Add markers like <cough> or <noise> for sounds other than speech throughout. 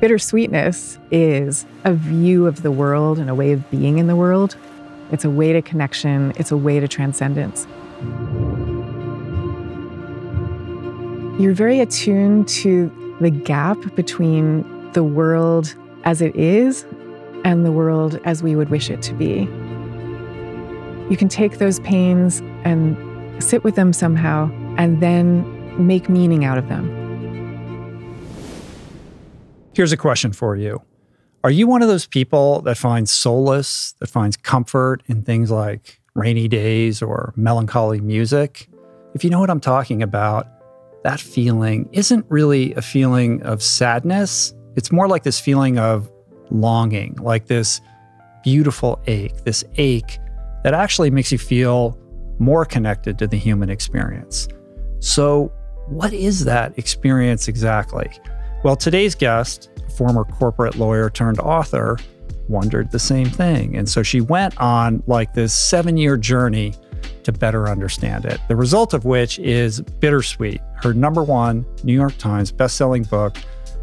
Bittersweetness is a view of the world and a way of being in the world. It's a way to connection, it's a way to transcendence. You're very attuned to the gap between the world as it is and the world as we would wish it to be. You can take those pains and sit with them somehow and then make meaning out of them. Here's a question for you Are you one of those people that finds solace, that finds comfort in things like rainy days or melancholy music? If you know what I'm talking about, that feeling isn't really a feeling of sadness. It's more like this feeling of longing, like this beautiful ache, this ache that actually makes you feel more connected to the human experience. So, what is that experience exactly? Well, today's guest, a former corporate lawyer turned author, wondered the same thing. And so she went on like this seven year journey to better understand it. The result of which is Bittersweet, her number one New York Times bestselling book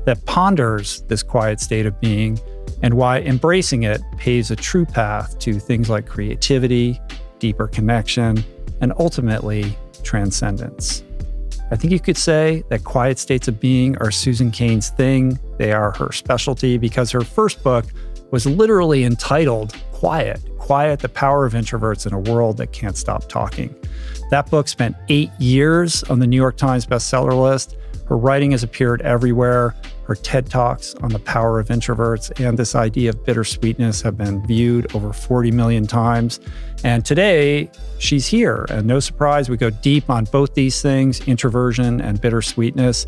that ponders this quiet state of being and why embracing it paves a true path to things like creativity, deeper connection, and ultimately transcendence. I think you could say that quiet states of being are Susan Cain's thing. They are her specialty because her first book was literally entitled Quiet Quiet, the Power of Introverts in a World That Can't Stop Talking. That book spent eight years on the New York Times bestseller list. Her writing has appeared everywhere. Her TED Talks on the power of introverts and this idea of bittersweetness have been viewed over 40 million times. And today, she's here. And no surprise, we go deep on both these things introversion and bittersweetness,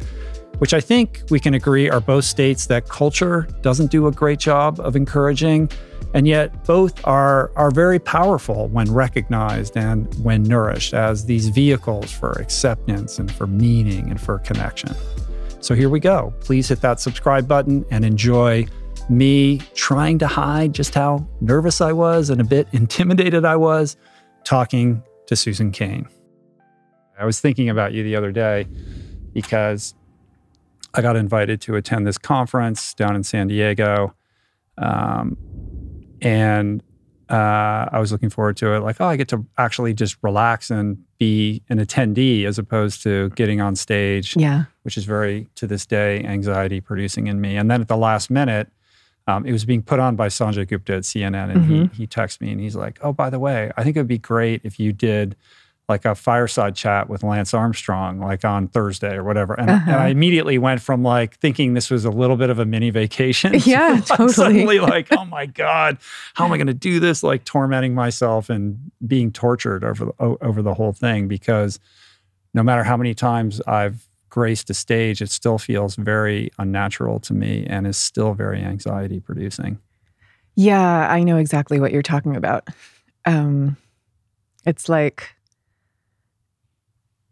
which I think we can agree are both states that culture doesn't do a great job of encouraging. And yet, both are, are very powerful when recognized and when nourished as these vehicles for acceptance and for meaning and for connection. So here we go. Please hit that subscribe button and enjoy me trying to hide just how nervous I was and a bit <laughs> intimidated I was talking to Susan Cain. I was thinking about you the other day because I got invited to attend this conference down in San Diego. Um, and uh, I was looking forward to it. Like, oh, I get to actually just relax and be an attendee as opposed to getting on stage. Yeah. Which is very, to this day, anxiety producing in me. And then at the last minute, um, it was being put on by Sanjay Gupta at CNN. And mm-hmm. he, he texts me and he's like, oh, by the way, I think it would be great if you did like a fireside chat with Lance Armstrong, like on Thursday or whatever. And, uh-huh. and, I immediately went from like thinking this was a little bit of a mini vacation. <laughs> Yeah, <laughs> to totally. Suddenly, like, oh my God, how am I going to do this? Like tormenting myself and being tortured over the, over the whole thing because no matter how many times I've graced a stage, it still feels very unnatural to me and is still very anxiety producing. Yeah, I know exactly what you're talking about. Um, it's like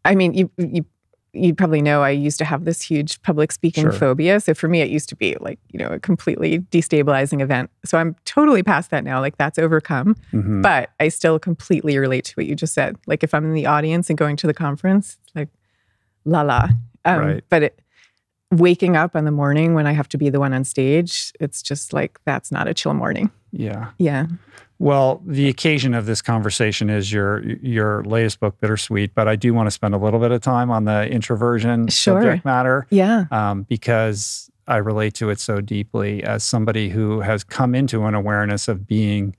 I mean, you you you probably know I used to have this huge public speaking sure. phobia. So for me, it used to be like, you know, a completely destabilizing event. So I'm totally past that now. Like that's overcome. Mm-hmm. But I still completely relate to what you just said. Like if I'm in the audience and going to the conference, like la la. Um, right. But it, waking up in the morning when I have to be the one on stage, it's just like that's not a chill morning. Yeah. Yeah. Well, the occasion of this conversation is your your latest book, Bittersweet, but I do want to spend a little bit of time on the introversion sure. subject matter. Yeah. Um, because I relate to it so deeply as somebody who has come into an awareness of being,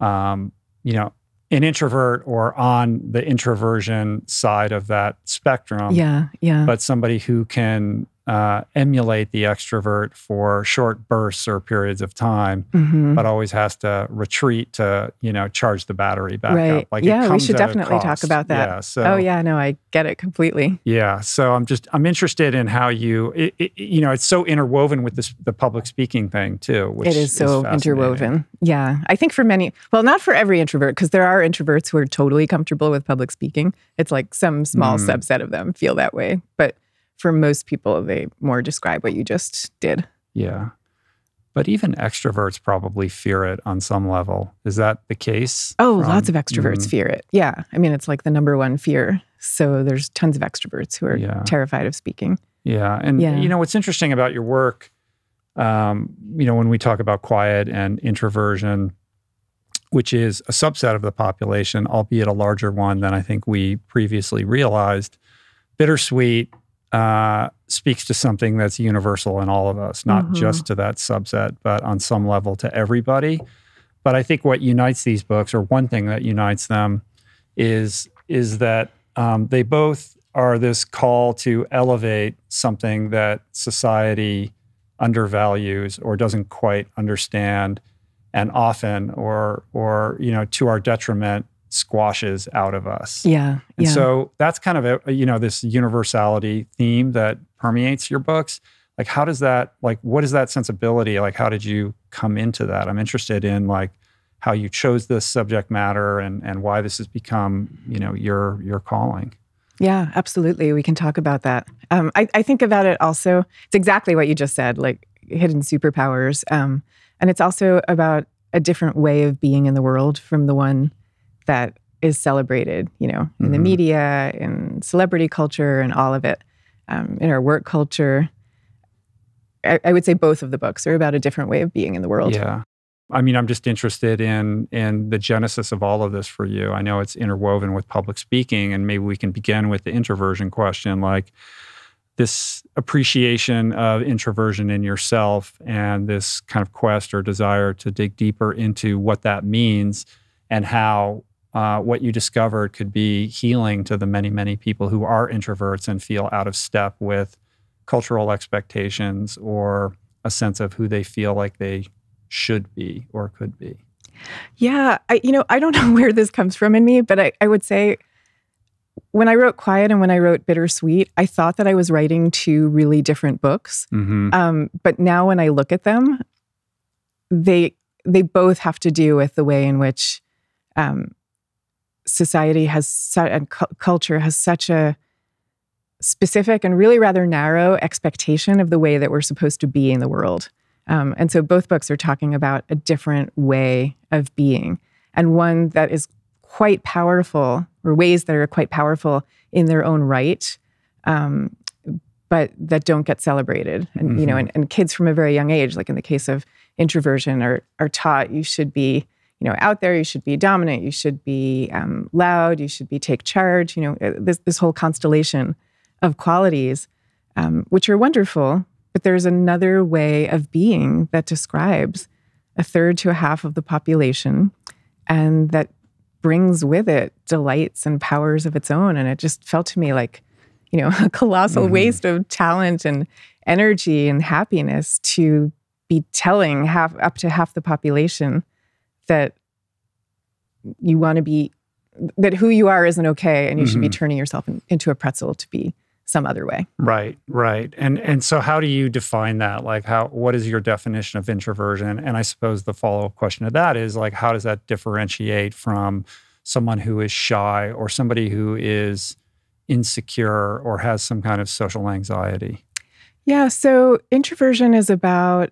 um, you know, an introvert or on the introversion side of that spectrum. Yeah, yeah. But somebody who can uh, emulate the extrovert for short bursts or periods of time, mm-hmm. but always has to retreat to you know charge the battery back right. up. Like yeah, we should definitely talk about that. Yeah, so, oh yeah, no, I get it completely. Yeah, so I'm just I'm interested in how you it, it, you know it's so interwoven with this the public speaking thing too. Which it is so is interwoven. Yeah, I think for many, well, not for every introvert because there are introverts who are totally comfortable with public speaking. It's like some small mm. subset of them feel that way, but for most people, they more describe what you just did. Yeah. But even extroverts probably fear it on some level. Is that the case? Oh, from, lots of extroverts mm, fear it. Yeah. I mean, it's like the number one fear. So there's tons of extroverts who are yeah. terrified of speaking. Yeah. And, yeah. you know, what's interesting about your work, um, you know, when we talk about quiet and introversion, which is a subset of the population, albeit a larger one than I think we previously realized, bittersweet uh, speaks to something that's universal in all of us, not mm-hmm. just to that subset, but on some level to everybody. But I think what unites these books, or one thing that unites them, is is that um, they both are this call to elevate something that society undervalues or doesn't quite understand and often or or you know to our detriment squashes out of us. Yeah. And yeah. so that's kind of a you know this universality theme that permeates your books. Like how does that like what is that sensibility? Like how did you come into that? I'm interested in like how you chose this subject matter and and why this has become, you know, your your calling. Yeah, absolutely. We can talk about that. Um, I, I, think about it also, it's exactly what you just said, like hidden superpowers. Um, and it's also about a different way of being in the world from the one that is celebrated, you know, in mm-hmm. the media, in celebrity culture, and all of it, um, in our work culture. I, I would say both of the books are about a different way of being in the world. Yeah. I mean, I'm just interested in in the genesis of all of this for you. I know it's interwoven with public speaking, and maybe we can begin with the introversion question, like this appreciation of introversion in yourself and this kind of quest or desire to dig deeper into what that means and how uh, what you discovered could be healing to the many, many people who are introverts and feel out of step with cultural expectations or a sense of who they feel like they should be or could be. Yeah, I, you know, I don't <laughs> know where this comes from in me, but I, I would say when I wrote Quiet and when I wrote Bittersweet, I thought that I was writing two really different books. Mm-hmm. Um, but now when I look at them, they they both have to do with the way in which um, society has su- and cu- culture has such a specific and really rather narrow expectation of the way that we're supposed to be in the world. Um, and so both books are talking about a different way of being and one that is quite powerful or ways that are quite powerful in their own right um, but that don't get celebrated and mm-hmm. you know mm-hmm. and, and, kids from a very young age like in the case of introversion are, are taught you should be you know out there you should be dominant you should be um, loud you should be take charge you know uh, this, this whole constellation of qualities um, which are wonderful but there's another way of being that describes a third to a half of the population and that brings with it delights and powers of its own. And it just felt to me like, you know, <laughs> a colossal mm-hmm. waste of talent and energy and happiness to be telling half up to half the population that you want to be that who you are isn't okay and you mm-hmm. should be mm-hmm. turning yourself in, into a pretzel to be some other way. Right, right. And and so how do you define that? Like how what is your definition of introversion? And I suppose the follow-up question to that is like how does that differentiate from someone who is shy or somebody who is insecure or has some kind of social anxiety? Yeah, so introversion is about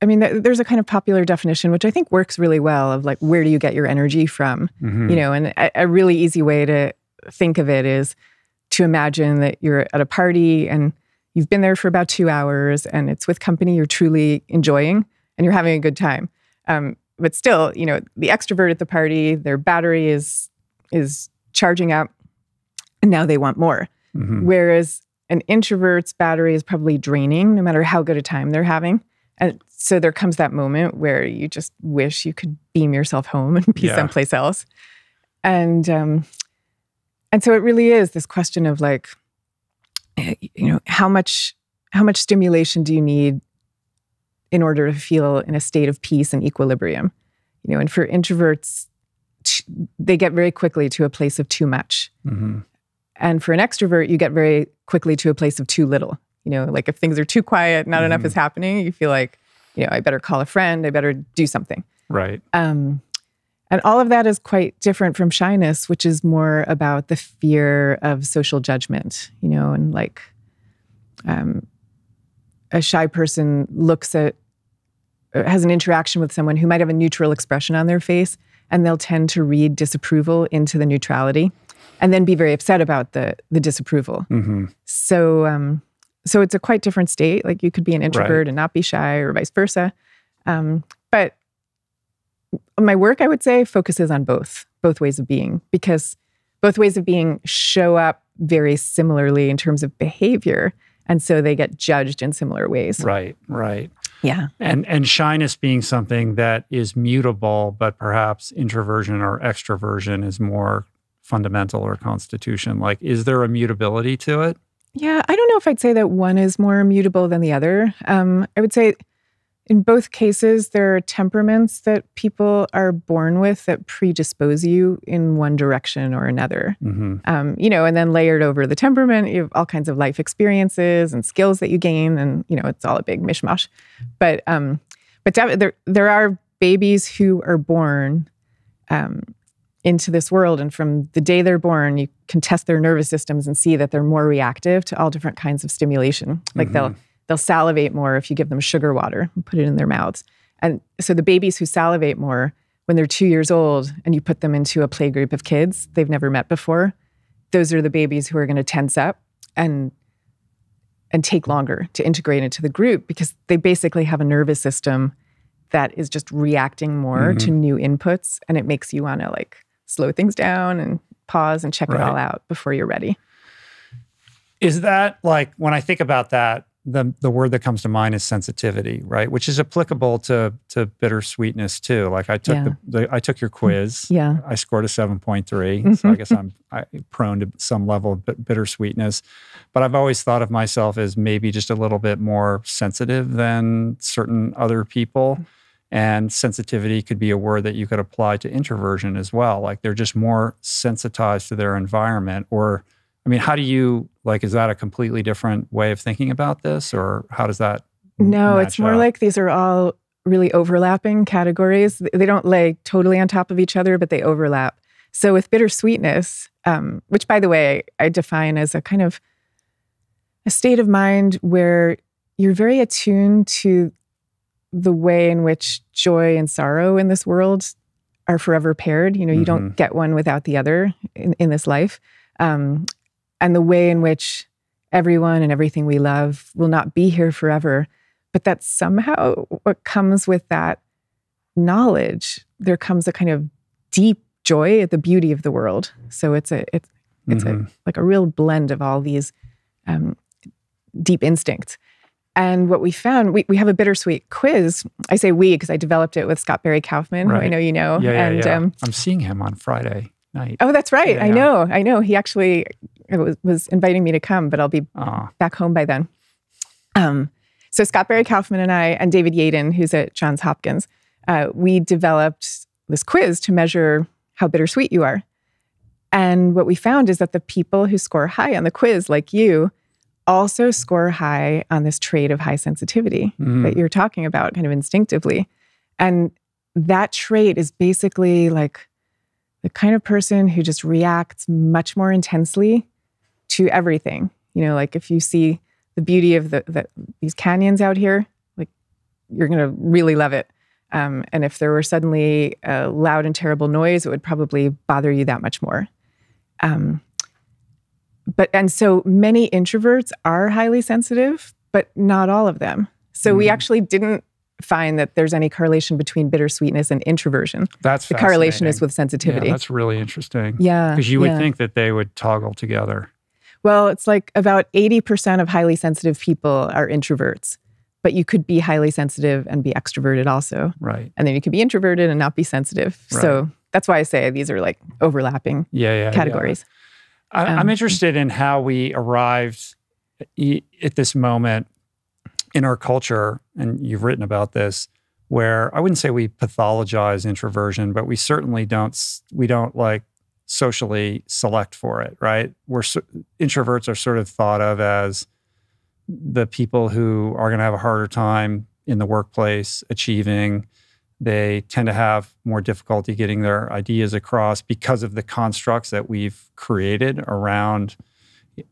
I mean, there's a kind of popular definition, which I think works really well, of like, where do you get your energy from? Mm-hmm. You know, and a, a really easy way to think of it is to imagine that you're at a party and you've been there for about two hours and it's with company you're truly enjoying and you're having a good time. Um, but still, you know, the extrovert at the party, their battery is is charging up, and now they want more. Mm-hmm. Whereas an introvert's battery is probably draining, no matter how good a time they're having. And so there comes that moment where you just wish you could beam yourself home and <laughs> be yeah. someplace else. And um, and so it really is this question of like eh, you know how much how much stimulation do you need in order to feel in a state of peace and equilibrium you know and for introverts they get very quickly to a place of too much mm-hmm. and for an extrovert you get very quickly to a place of too little you know like if things are too quiet not mm-hmm. enough is happening you feel like you know i better call a friend i better do something right um and all of that is quite different from shyness, which is more about the fear of social judgment, you know, and like um, a shy person looks at, uh, has an interaction with someone who might have a neutral expression on their face, and they'll tend to read disapproval into the neutrality and then be very upset about the, the disapproval. Mm-hmm. So, um, so it's a quite different state. Like you could be an introvert right. and not be shy, or vice versa. Um, but my work, I would say, focuses on both both ways of being because both ways of being show up very similarly in terms of behavior, and so they get judged in similar ways. Right. Right. Yeah. And and shyness being something that is mutable, but perhaps introversion or extroversion is more fundamental or constitution. Like, is there a mutability to it? Yeah, I don't know if I'd say that one is more mutable than the other. Um, I would say in both cases, there are temperaments that people are born with that predispose you in one direction or another. Mm-hmm. Um, you know, and then layered over the temperament, you have all kinds of life experiences and skills that you gain, and you know, it's all a big mishmash. But um, but there there are babies who are born um, into this world, and from the day they're born, you can test their nervous systems and see that they're more reactive to all different kinds of stimulation. Like mm-hmm. they'll they'll salivate more if you give them sugar water and put it in their mouths. And so the babies who salivate more when they're two years old and you put them into a play group of kids they've never met before, those are the babies who are going to tense up and and take longer to integrate into the group because they basically have a nervous system that is just reacting more mm-hmm. to new inputs and it makes you want to like slow things down and pause and check right. it all out before you're ready. Is that like when I think about that, the the word that comes to mind is sensitivity, right? Which is applicable to to bittersweetness too. Like I took yeah. the, the, I took your quiz. Yeah. I scored a seven point three, mm-hmm. so I guess I'm I, prone to some level of bittersweetness. But I've always thought of myself as maybe just a little bit more sensitive than certain other people. And sensitivity could be a word that you could apply to introversion as well. Like they're just more sensitized to their environment or I mean, how do you like? Is that a completely different way of thinking about this, or how does that? No, it's more like these are all really overlapping categories. They don't lay totally on top of each other, but they overlap. So with bittersweetness, um, which by the way I define as a kind of a state of mind where you're very attuned to the way in which joy and sorrow in this world are forever paired. You know, you mm-hmm. don't get one without the other in, in this life. Um, and the way in which everyone and everything we love will not be here forever. But that somehow what comes with that knowledge, there comes a kind of deep joy at the beauty of the world. So it's a it's it's mm-hmm. a like a real blend of all these um, deep instincts. And what we found, we, we have a bittersweet quiz. I say we because I developed it with Scott Barry Kaufman, right. who I know you know. Yeah, yeah, and yeah. Um, I'm seeing him on Friday night. Oh, that's right. Yeah, I know. I know. He actually was, was inviting me to come, but I'll be Aww. back home by then. Um, so Scott Barry Kaufman and I, and David Yaden, who's at Johns Hopkins, uh, we developed this quiz to measure how bittersweet you are. And what we found is that the people who score high on the quiz, like you, also score high on this trait of high sensitivity mm. that you're talking about kind of instinctively. And that trait is basically like the kind of person who just reacts much more intensely to everything. You know, like if you see the beauty of the, the these canyons out here, like you're going to really love it. Um, and if there were suddenly a loud and terrible noise, it would probably bother you that much more. Um, but and so many introverts are highly sensitive, but not all of them. So mm-hmm. we actually didn't find that there's any correlation between bittersweetness and introversion. That's the correlation is with sensitivity. Yeah, that's really interesting. Yeah, because you would yeah. think that they would toggle together. Well, it's like about 80% of highly sensitive people are introverts, but you could be highly sensitive and be extroverted also. Right. And then you could be introverted and not be sensitive. Right. So that's why I say these are like overlapping yeah, yeah, categories. Yeah. I, am um, interested in how we arrived at this moment in our culture, and you've written about this, where I wouldn't say we pathologize introversion, but we certainly don't we don't like socially select for it, right? We're introverts are sort of thought of as the people who are going to have a harder time in the workplace achieving. They tend to have more difficulty getting their ideas across because of the constructs that we've created around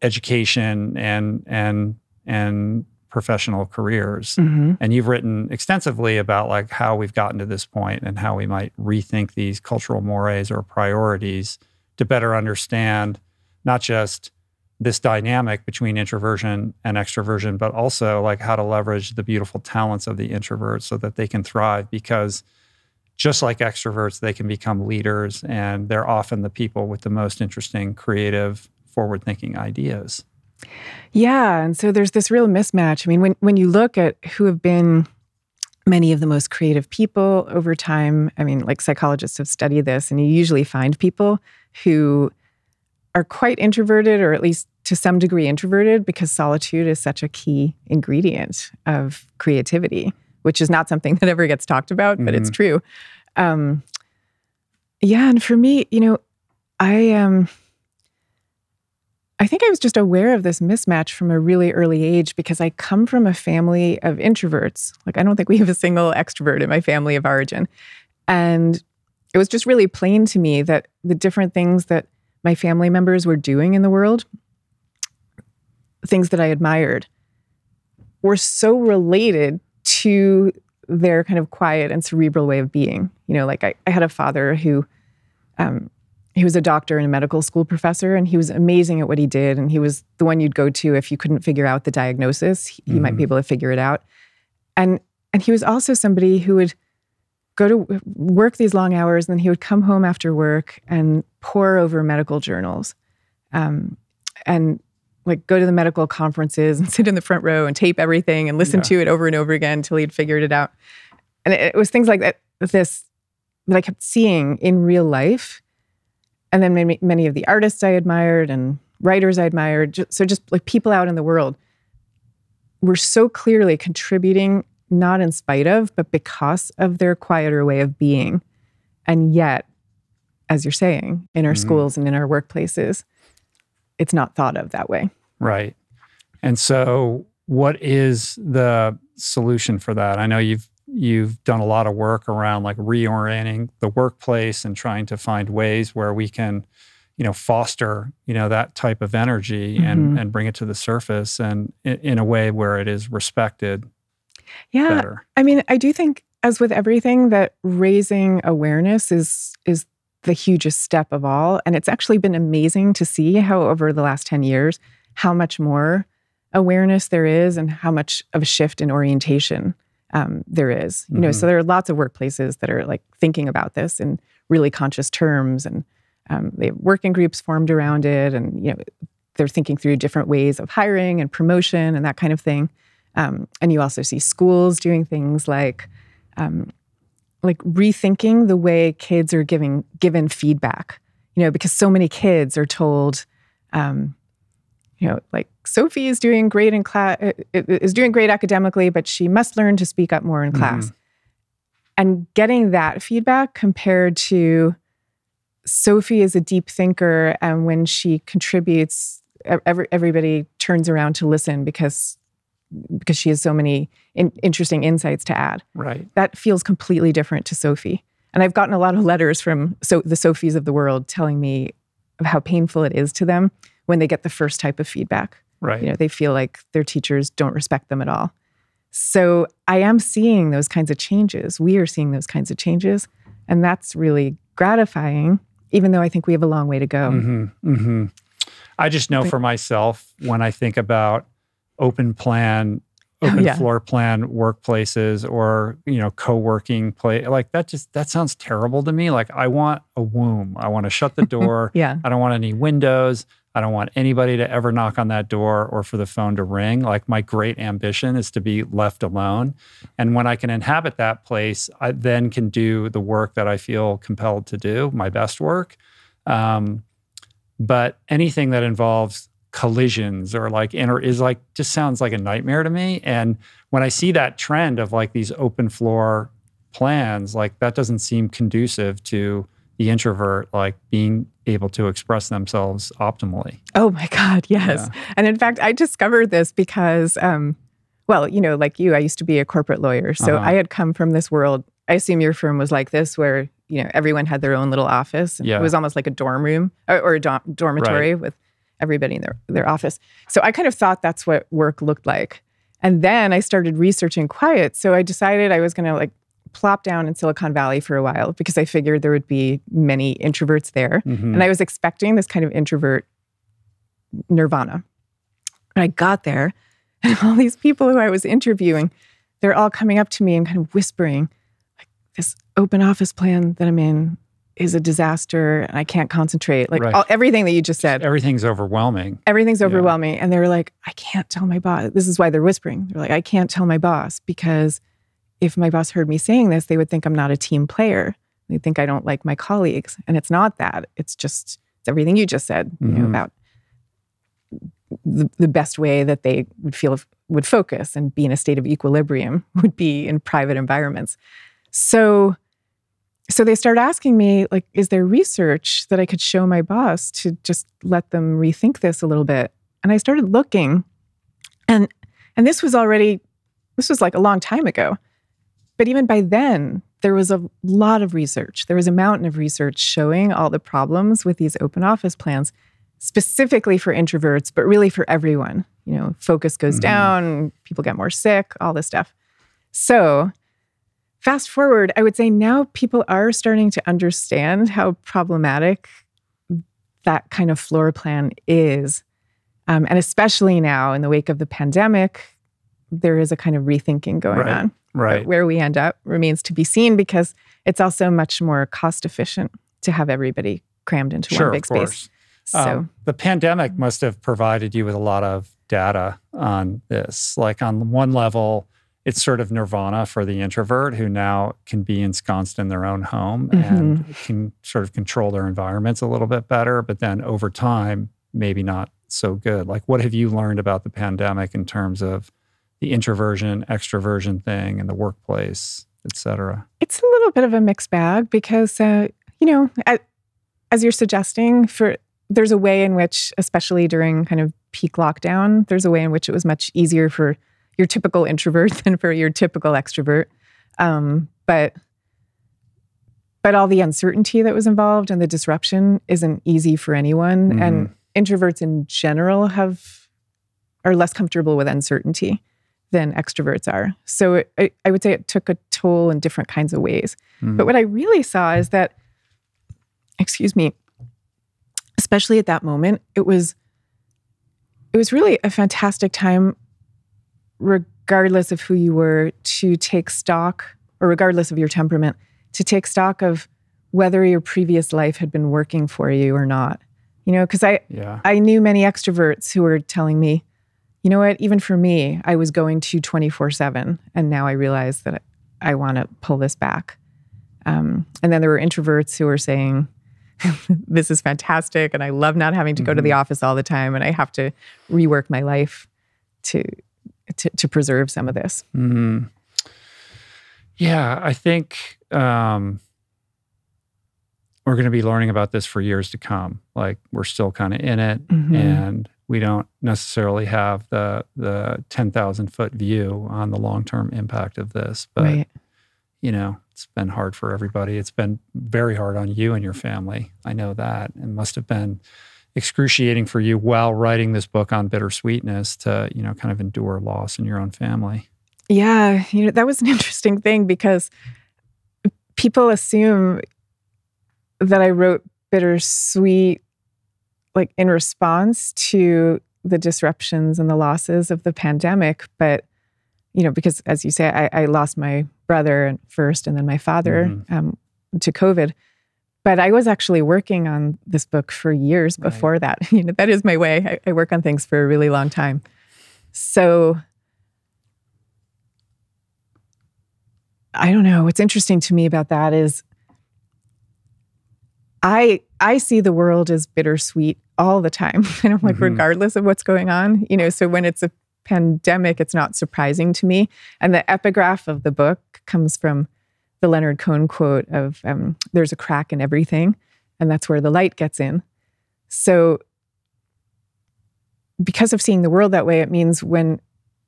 education and and and professional careers. Mm-hmm. And you've written extensively about like how we've gotten to this point and how we might rethink these cultural mores or priorities to better understand not just this dynamic between introversion and extroversion, but also like how to leverage the beautiful talents of the introverts so that they can thrive because just like extroverts, they can become leaders and they're often the people with the most interesting, creative, forward thinking ideas. Yeah. And so there's this real mismatch. I mean, when, when you look at who have been many of the most creative people over time, I mean, like psychologists have studied this, and you usually find people who are quite introverted or at least to some degree introverted because solitude is such a key ingredient of creativity, which is not something <laughs> that ever gets talked about, but mm-hmm. it's true. Um, yeah, and for me, you know, I um I think I was just aware of this mismatch from a really early age because I come from a family of introverts. Like I don't think we have a single extrovert in my family of origin. And it was just really plain to me that the different things that my family members were doing in the world, things that I admired, were so related to their kind of quiet and cerebral way of being. You know, like I, I had a father who um, he was a doctor and a medical school professor, and he was amazing at what he did. And he was the one you'd go to if you couldn't figure out the diagnosis. He mm-hmm. might be mm-hmm. able to figure it out. And and he was also somebody who would go to work these long hours, and then he would come home after work and pore over medical journals, um, and like go to the medical conferences and <laughs> sit in the front row and tape everything and listen yeah. to it over and over again until he'd figured it out. And it, it was things like that. This that I kept seeing in real life, and then many, many of the artists I admired and writers I admired. So just like people out in the world were so clearly contributing not in spite of, but because of their quieter way of being. And yet, as you're saying, in our mm-hmm. schools and in our workplaces, it's not thought of that way. Right. And so, what is the solution for that? I know you've you've done a lot of work around like reorienting the workplace and trying to find ways where we can you know foster you know that type of energy mm-hmm. and and bring it to the surface and in, in a way where it is respected yeah. Better. I mean, I do think as with everything that raising awareness is is the hugest step of all and it's actually been amazing to see how over the last 10 years how much more awareness there is and how much of a shift in orientation um, there is. You know, mm-hmm. so there are lots of workplaces that are like thinking about this in really conscious terms, and um, they have working groups formed around it, and you know, they're thinking through different ways of hiring and promotion and that kind of thing. Um, and you also see schools doing things like um, like rethinking the way kids are giving given feedback. You know, because so many kids are told, um, you know, like Sophie is doing great in class, uh, is doing great academically, but she must learn to speak up more in mm-hmm. class. And getting that feedback compared to Sophie is a deep thinker, and when she contributes, every, everybody turns around to listen because because she has so many in, interesting insights to add. Right. That feels completely different to Sophie. And I've gotten a lot of letters from so the Sophies of the world telling me of how painful it is to them when they get the first type of feedback. Right. You know, they feel like their teachers don't respect them at all. So I am seeing those kinds of changes. We are seeing those kinds of changes. And that's really gratifying, even though I think we have a long way to go. Mm-hmm, mm-hmm. I just know but, for myself when I think about open plan oh, open yeah. floor plan workplaces or you know co-working play like that just that sounds terrible to me. Like i want a womb. I want to shut the <laughs> door. Yeah. I don't want any windows. I don't want anybody to ever knock on that door or for the phone to ring. Like my great ambition is to be left alone. And when i can inhabit that place i then can do the work that i feel compelled to do my best work. Um, but anything that involves collisions or like inter is like just sounds like a nightmare to me. And when I see that trend of like these open floor plans, like that doesn't seem conducive to the introvert like being able to express themselves optimally. Oh my God, <laughs> yes. Yeah. And in fact, I discovered this because, um, well, you know, like you, I used to be a corporate lawyer. So uh-huh. I had come from this world. I assume your firm was like this, where you know everyone had their own little office. Yeah. It was almost like a dorm room or, or a do- dormitory right. with everybody in their, their office. So I kind of thought that's what work looked like. And then I started researching quiet. So I decided I was going to like plop down in Silicon Valley for a while because I figured there would be many introverts there. Mm-hmm. And I was expecting this kind of introvert nirvana. And I got there, and <laughs> all these people who I was interviewing, they're all coming up to me and kind of whispering, like, this open office plan that I'm in is a disaster and I can't concentrate. Like right. all, everything that you just said. Everything's overwhelming. Everything's overwhelming. Yeah. And they were like, I can't tell my boss. This is why they're whispering. They're like, I can't tell my boss because if my boss heard me saying this, they would think I'm not a team player. They think I don't like my colleagues. And it's not that. It's just it's everything you just said, mm-hmm. you know, mm-hmm. about the, the best way that they would feel would focus and be in a state of equilibrium <laughs> would be in private environments. So so they start asking me like is there research that i could show my boss to just let them rethink this a little bit? And i started looking and and this was already this was like a long time ago. But even by then there was a lot of research. There was a mountain of research showing all the problems with these open office plans specifically for introverts but really for everyone. You know focus goes mm-hmm. down people get more sick all this stuff. So Fast forward, I would say now people are starting to understand how problematic that kind of floor plan is. Um, and especially now in the wake of the pandemic, there is a kind of rethinking going right, on. Right. Where we end up remains to be seen because it's also much more cost efficient to have everybody crammed into sure, one big space. So um, the pandemic must have provided you with a lot of data on this. Like on one level, it's sort of nirvana for the introvert who now can be ensconced in their own home mm-hmm. and can sort of control their environments a little bit better. But then over time, maybe not so good. Like, what have you learned about the pandemic in terms of the introversion, extroversion thing in the workplace, et cetera? It's a little bit of a mixed bag because, uh, you know, as you're suggesting, for there's a way in which, especially during kind of peak lockdown, there's a way in which it was much easier for your typical introvert <laughs> than for your typical extrovert. Um, but but all the uncertainty that was involved and the disruption isn't easy for anyone. Mm-hmm. And introverts in general have are less comfortable with uncertainty than extroverts are. So it, I, I, would say it took a toll in different kinds of ways. Mm-hmm. But what I really saw is that, excuse me, especially at that moment, it was it was really a fantastic time regardless of who you were, to take stock, or regardless of your temperament, to take stock of whether your previous life had been working for you or not. You know, because I yeah. I knew many extroverts who were telling me, you know what, even for me, I was going to 24-7. And now I realize that I want to pull this back. Um, and then there were introverts who were saying, <laughs> this is fantastic and I love not having to go mm-hmm. to the mm-hmm. office all the time and I have to rework my life to to, to preserve some of this. Mm-hmm. Yeah, I think um, we're going to be learning about this for years to come. Like we're still kind of in it, mm-hmm. and we don't necessarily have the the ten thousand foot view on the long term impact of this. But right. you know, it's been hard for everybody. It's been very hard on you and your family. I know that, and must have been excruciating for you while writing this book on bittersweetness to, you know, kind of endure loss in your own family. Yeah, you know, that was an <laughs> interesting thing because people assume that I wrote bittersweet like in response to the disruptions and the losses of the pandemic, but you know, because as you say, I, I lost my brother first and then my father mm-hmm. um, to COVID but I was actually working on this book for years before right. that. <laughs> You know, that is my way. I, I, work on things for a really long time. So I don't know. What's interesting to me about that is I I see the world as bittersweet all the time. <laughs> And I'm like, mm-hmm. regardless of what's going on, you know, so when it's a pandemic, it's not surprising to me. And the epigraph of the book comes from the Leonard Cohen quote of um, "There's a crack in everything, and that's where the light gets in." So, because of seeing the world that way, it means when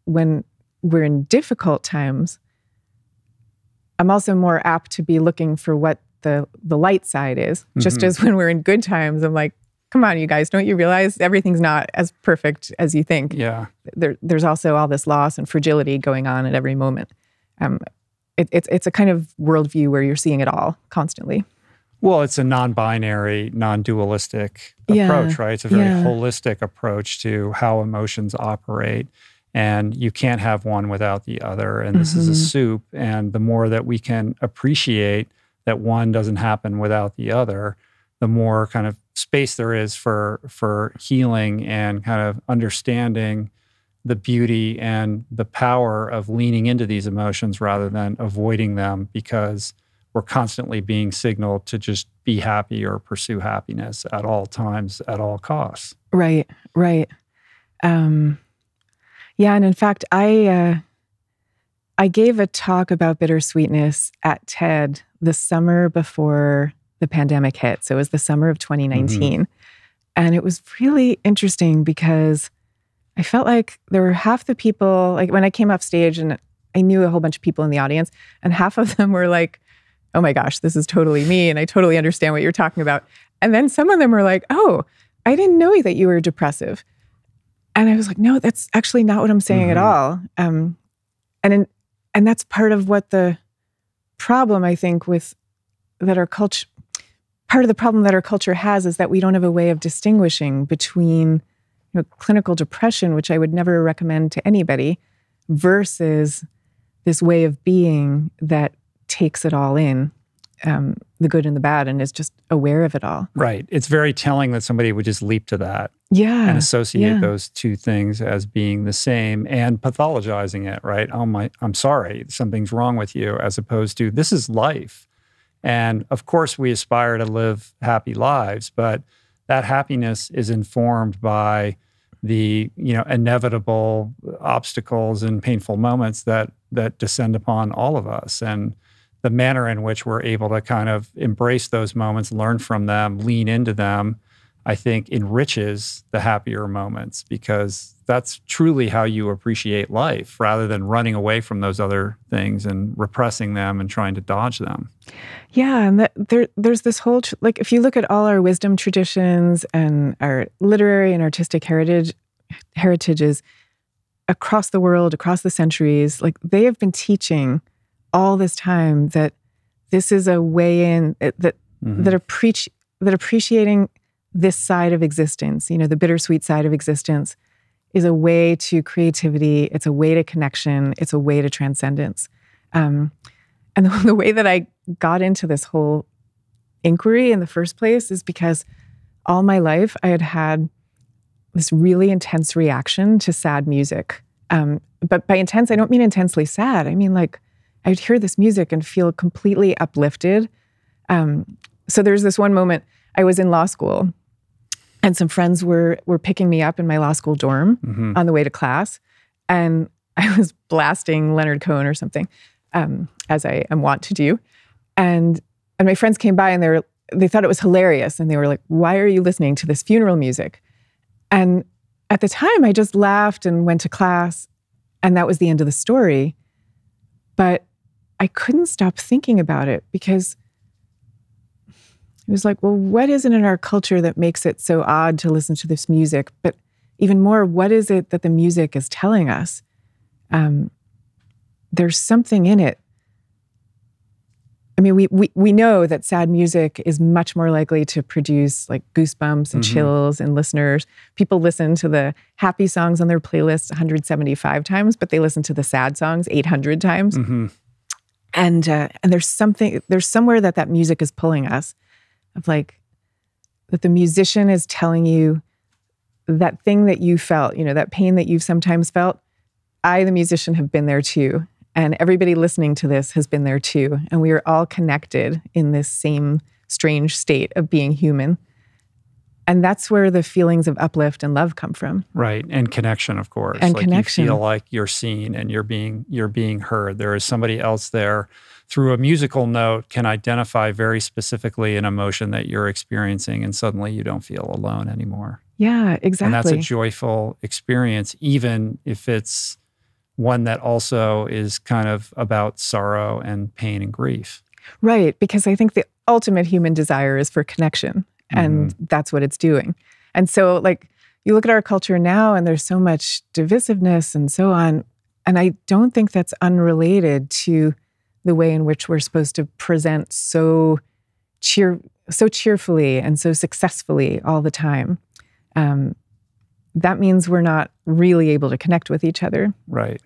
when we're in difficult times, I'm also more apt to be looking for what the the light side is. Mm-hmm. Just as when we're in good times, I'm like, come on, you guys, don't you realize everything's not as perfect as you think? Yeah. There, there's also all this loss and fragility going on at every moment. Um, it, it's it's a kind of worldview where you're seeing it all constantly. Well, it's a non binary, non dualistic yeah. approach, right? It's a very yeah. holistic approach to how emotions operate. And you can't have one without the other. And this mm-hmm. is a mm-hmm. soup. And the more that we can appreciate that one doesn't happen without the other, the more kind of space there is for for healing and kind of understanding the beauty and the power of leaning into these emotions rather than avoiding them because we're constantly being signaled to just be happy or pursue happiness at all times at all costs right right um yeah and in fact i uh i gave a talk about bittersweetness at ted the summer before the pandemic hit. So it was the summer of 2019. Mm-hmm. And it was really interesting because I felt like there were half the people, like when I came off stage and I knew a whole bunch of people in the audience, and half of them were like, oh my gosh, this is totally me. And I totally understand what you're talking about. And then some of them were like, oh, I didn't know that you were depressive. And I was like, no, that's actually not what I'm saying mm-hmm. at all. Um, and in, and that's part of what the problem I think with that our culture part of the problem that our culture has is that we don't have a way of distinguishing between know, clinical depression, which I would never recommend to anybody, versus this way of being that takes it all in, um, the good and the bad, and is just aware of it all. Right. It's very telling that somebody would just leap to that. Yeah. And associate yeah. those two things as being the same and pathologizing it, right? Oh my, I'm sorry, something's wrong with you, as opposed to this is life and of course, we aspire to live happy lives, but that happiness is informed by the you know inevitable obstacles and painful moments that that descend upon all of us. And the manner in which we're able to kind of embrace those moments learn from them lean into them i think enriches the happier moments because that's truly how you appreciate life rather than running away from those other things and repressing them and trying to dodge them. Yeah, and that, there, there's this whole tr- like if you look at all our wisdom traditions and our literary and artistic heritage heritages across the world, across the centuries, like they have been teaching all this time that this is a way in that mm-hmm. that appreci- that appreciating this side of existence, you know, the bittersweet side of existence is a way to creativity, it's a way to connection, it's a way to transcendence. Um, and the, <laughs> the way that I got into this whole inquiry in the first place is because all my life I had had this really intense reaction to sad music. Um, but by intense, I don't mean intensely sad. I mean like I'd hear this music and feel completely uplifted. Um, so there's this one moment I was in law school and some friends were were picking me up in my law school dorm mm-hmm. on the way to class, and <laughs> I was blasting Leonard Cohen or something, um, as I am wont to do, and and my friends came by and they were they thought it was hilarious, and they were like, "Why are you listening to this funeral music?" And at the time, I just laughed and went to class, and that was the end of the story. But I couldn't stop thinking about it because it was like, well, what is it in our culture that makes it so odd to listen to this music? But even more, what is it that the music is telling us? Um, there's something in it. I mean, we, we we know that sad music is much more likely to produce like goosebumps and mm-hmm. chills in listeners. People listen to the happy songs on their playlist 175 times, but they listen to the sad songs 800 times. Mm-hmm. And uh, and there's something there's somewhere that that music is pulling us of like that the musician is telling you that thing that you felt, you know, that pain that you've sometimes felt. I, the musician, have been there too. And everybody listening to this has been there too. And we are all connected in this same strange state of being human. And that's where the feelings of uplift and love come from. Right. And connection, of course. And like connection. You feel like you're seen and you're being you're being heard. There is somebody else there through a musical note can identify very specifically an emotion that you're experiencing and suddenly you don't feel alone anymore. Yeah, exactly. And that's a joyful experience, even if it's one that also is kind of about sorrow and pain and grief. Right. Because I think the ultimate human desire is for connection, and mm-hmm. that's what it's doing. And so, like, you look at our culture now, and there's so much divisiveness and so on. And I don't think that's unrelated to the way in which we're supposed to present so cheer so cheerfully and so successfully all the time, um, that means we're not really able to connect with each other. Right.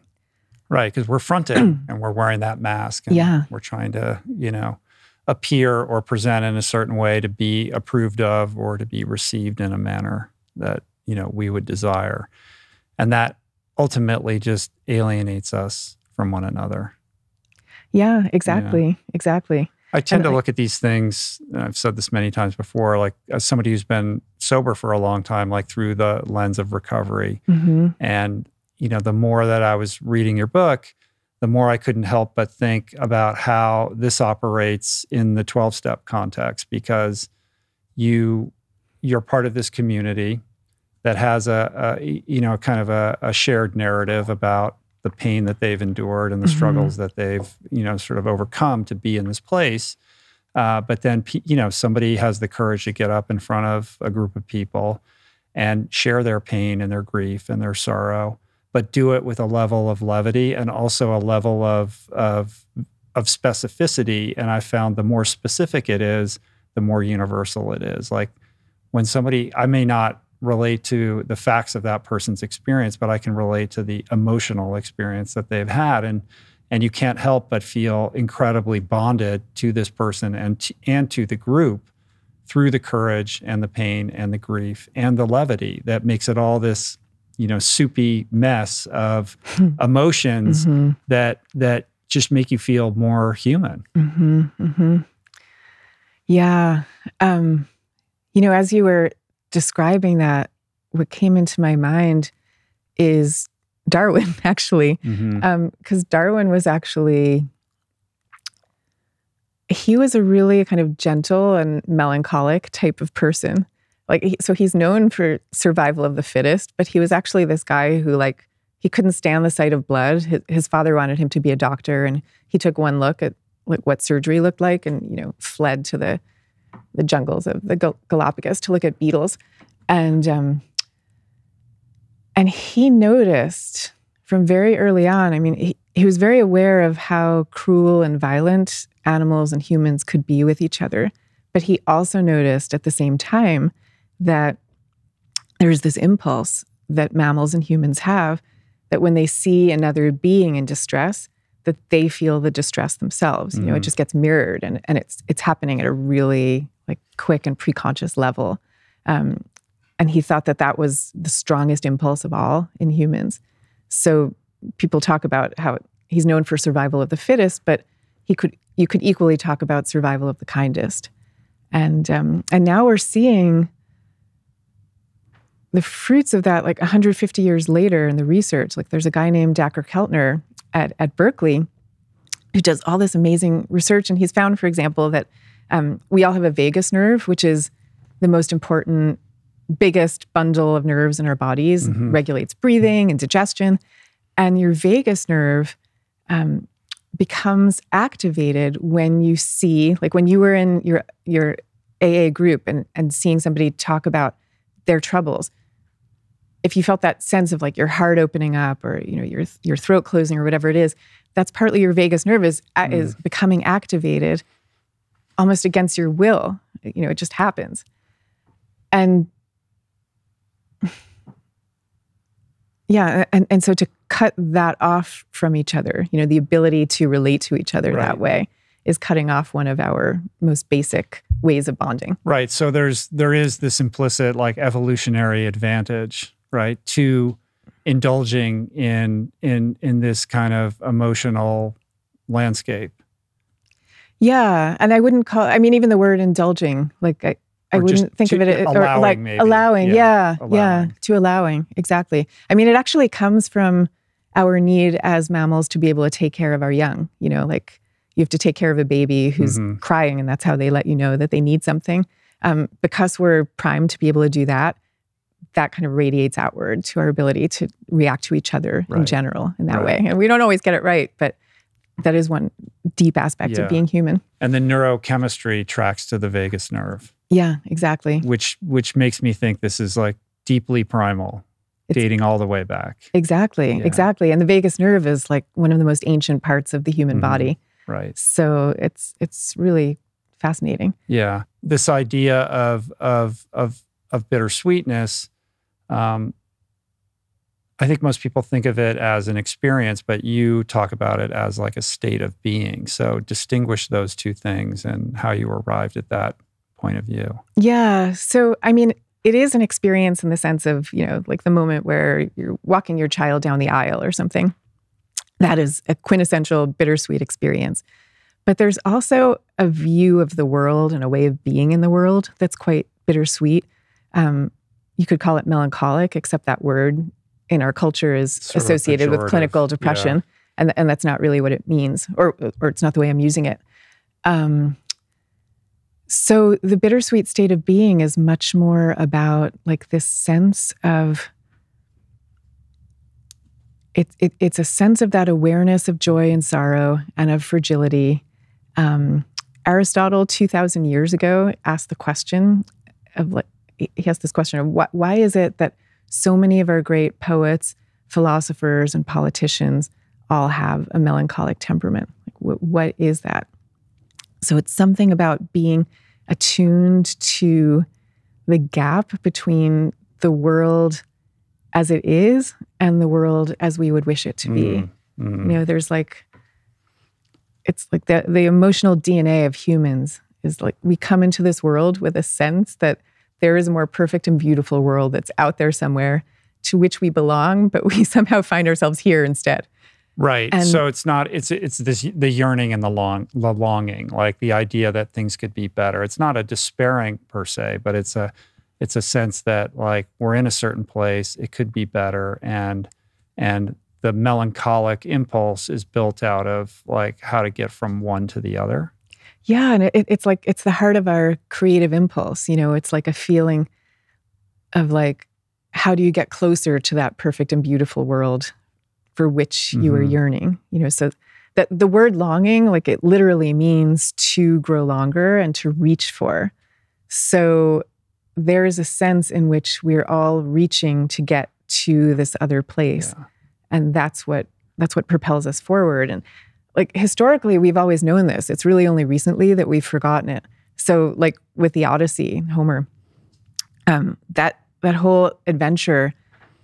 Right. Because we're fronting <clears throat> and we're wearing that mask. And yeah. We're trying to, you know, appear or present in a certain way to be approved of or to be received in a manner that, you know, we would desire. And that ultimately just alienates us from one another. Yeah, exactly. Yeah. Exactly. I tend and to I, look at these things, I've said this many times before, like as somebody who's been sober for a long time, like through the lens of recovery. Mm-hmm. And, you know, the more that I was reading your book, the more I couldn't help but think about how this operates in the 12 step context because you you're part of this community that has a, a you know kind of a, a shared narrative about the pain that they've endured and the mm-hmm. struggles that they've you know sort of overcome to be in this place. Uh, but then you know somebody has the courage to get up in front of a group of people and share their pain and their grief and their sorrow but do it with a level of levity and also a level of of of specificity. And i found the more specific it is the more universal it is. Like when somebody i may not relate to the facts of that person's experience, but I can relate to the emotional experience that they've had. And and you can't help but feel incredibly bonded to this person and to, and to the group through the courage and the pain and the grief and the levity that makes it all this you know soupy mess of <laughs> emotions mm-hmm. that that just make you feel more human mm-hmm, mm-hmm. yeah um, you know as you were describing that, what came into my mind is Darwin, <laughs> actually. Because mm-hmm. um, Darwin was actually, he was a really kind of gentle and melancholic type of person. Like, so he's known for survival of the fittest, but he was actually this guy who, like, he couldn't stand the sight of blood. His, his father wanted him to be a doctor, and he took one look at like what surgery looked like, and you know, fled to the the jungles of the Galapagos to look at beetles, and um, and he noticed from very early on. I mean, he, he was very aware of how cruel and violent animals and humans could be with each other, but he also noticed at the same time that there's this impulse that mammals and humans have that when they see another being in distress that they feel the distress themselves mm-hmm. you know it mm-hmm. just gets mirrored and, and it's it's happening at a really like quick and preconscious level. Um, and he thought that that was the strongest impulse of all in humans. So people talk about how he's known for survival of the fittest, but he could you could equally talk about survival of the kindest. And um, and now we're seeing the fruits of that like 150 years later in the research. Like there's a guy named Dacher Keltner at, at Berkeley who does all this amazing research. And he's found, for example, that um, we all have a vagus nerve, which is the most important, biggest bundle of nerves in our bodies, mm-hmm. regulates breathing and digestion. And your vagus nerve um, becomes activated when you see, like when you were in your your AA group and, and seeing somebody talk about their troubles. If you felt that sense of like your heart opening up or you know your your throat closing or whatever it is, that's partly your vagus nerve is mm. is becoming activated almost against your will. You know, it just happens. And <sighs> yeah, and, and so to cut that off from each other, you know, the ability to relate to each other right. that way is cutting off one of our most basic ways of bonding. Right. So there's there is this implicit like evolutionary advantage, right, to indulging in in in this kind of emotional landscape. Yeah, and I wouldn't call. I mean, even the word indulging, like I, I wouldn't think of it or like maybe. allowing. Yeah, yeah, allowing. yeah, to allowing exactly. I mean, it actually comes from our need as mammals to be able to take care of our young. You know, like you have to take care of a baby who's mm-hmm. crying, and that's how they let you know that they need something. Um, because we're primed to be able to do that, that kind of radiates outward to our ability to react to each other right. in general in that right. way. And we don't always get it right, but that is one deep aspect yeah. of being human. And the neurochemistry tracks to the vagus nerve. Yeah, exactly. Which which makes me think this is like deeply primal, it's, dating all the way back. Exactly, yeah. exactly. And the vagus nerve is like one of the most ancient parts of the human mm-hmm. body. Right. So it's it's really fascinating. Yeah, this idea of of of of bittersweetness. Um, I think most people think of it as an experience, but you talk about it as like a state of being. So distinguish those two things and how you arrived at that point of view. Yeah. So, I mean, it is an experience in the sense of, you know, like the moment where you're walking your child down the aisle or something. That is a quintessential bittersweet experience. But there's also a view of the world and a way of being in the world that's quite bittersweet. Um, you could call it melancholic, except that word in our culture is sort associated with clinical depression, yeah. and and that's not really what it means, or or it's not the way I'm using it. Um, so the bittersweet state of being is much more about like this sense of it, it, it's a sense of that awareness of joy and sorrow and of fragility. Um, Aristotle, 2,000 years ago, asked the question of like, he asked this question of what, why is it that so many of our great poets, philosophers, and politicians all have a melancholic temperament. Like, what is that? So it's something about being attuned to the gap between the world as it is and the world as we would wish it to be. Mm, mm. You know, there's like, it's like the, the emotional DNA of humans is like we come into this world with a sense that there is a more perfect and beautiful world that's out there somewhere to which we belong, but we <laughs> somehow find ourselves here instead. Right. And so it's not it's it's this the yearning and the long the longing, like the idea that things could be better. It's not a despairing per se, but it's a it's a sense that like we're in a certain place, it could be better and and the melancholic impulse is built out of like how to get from one to the other. Yeah, and it, it's like it's the heart of our creative impulse. You know, it's like a feeling of like, how do you get closer to that perfect and beautiful world for which mm-hmm. you are mm-hmm. yearning? You know, so that the word longing, like it literally means to grow longer and to reach for. So there is a sense in which we're all reaching to get to this other place, yeah. and that's what that's what propels us forward. And like historically, we've always known this. It's really only recently that we've forgotten it. So, like with the Odyssey, Homer, um, that that whole adventure,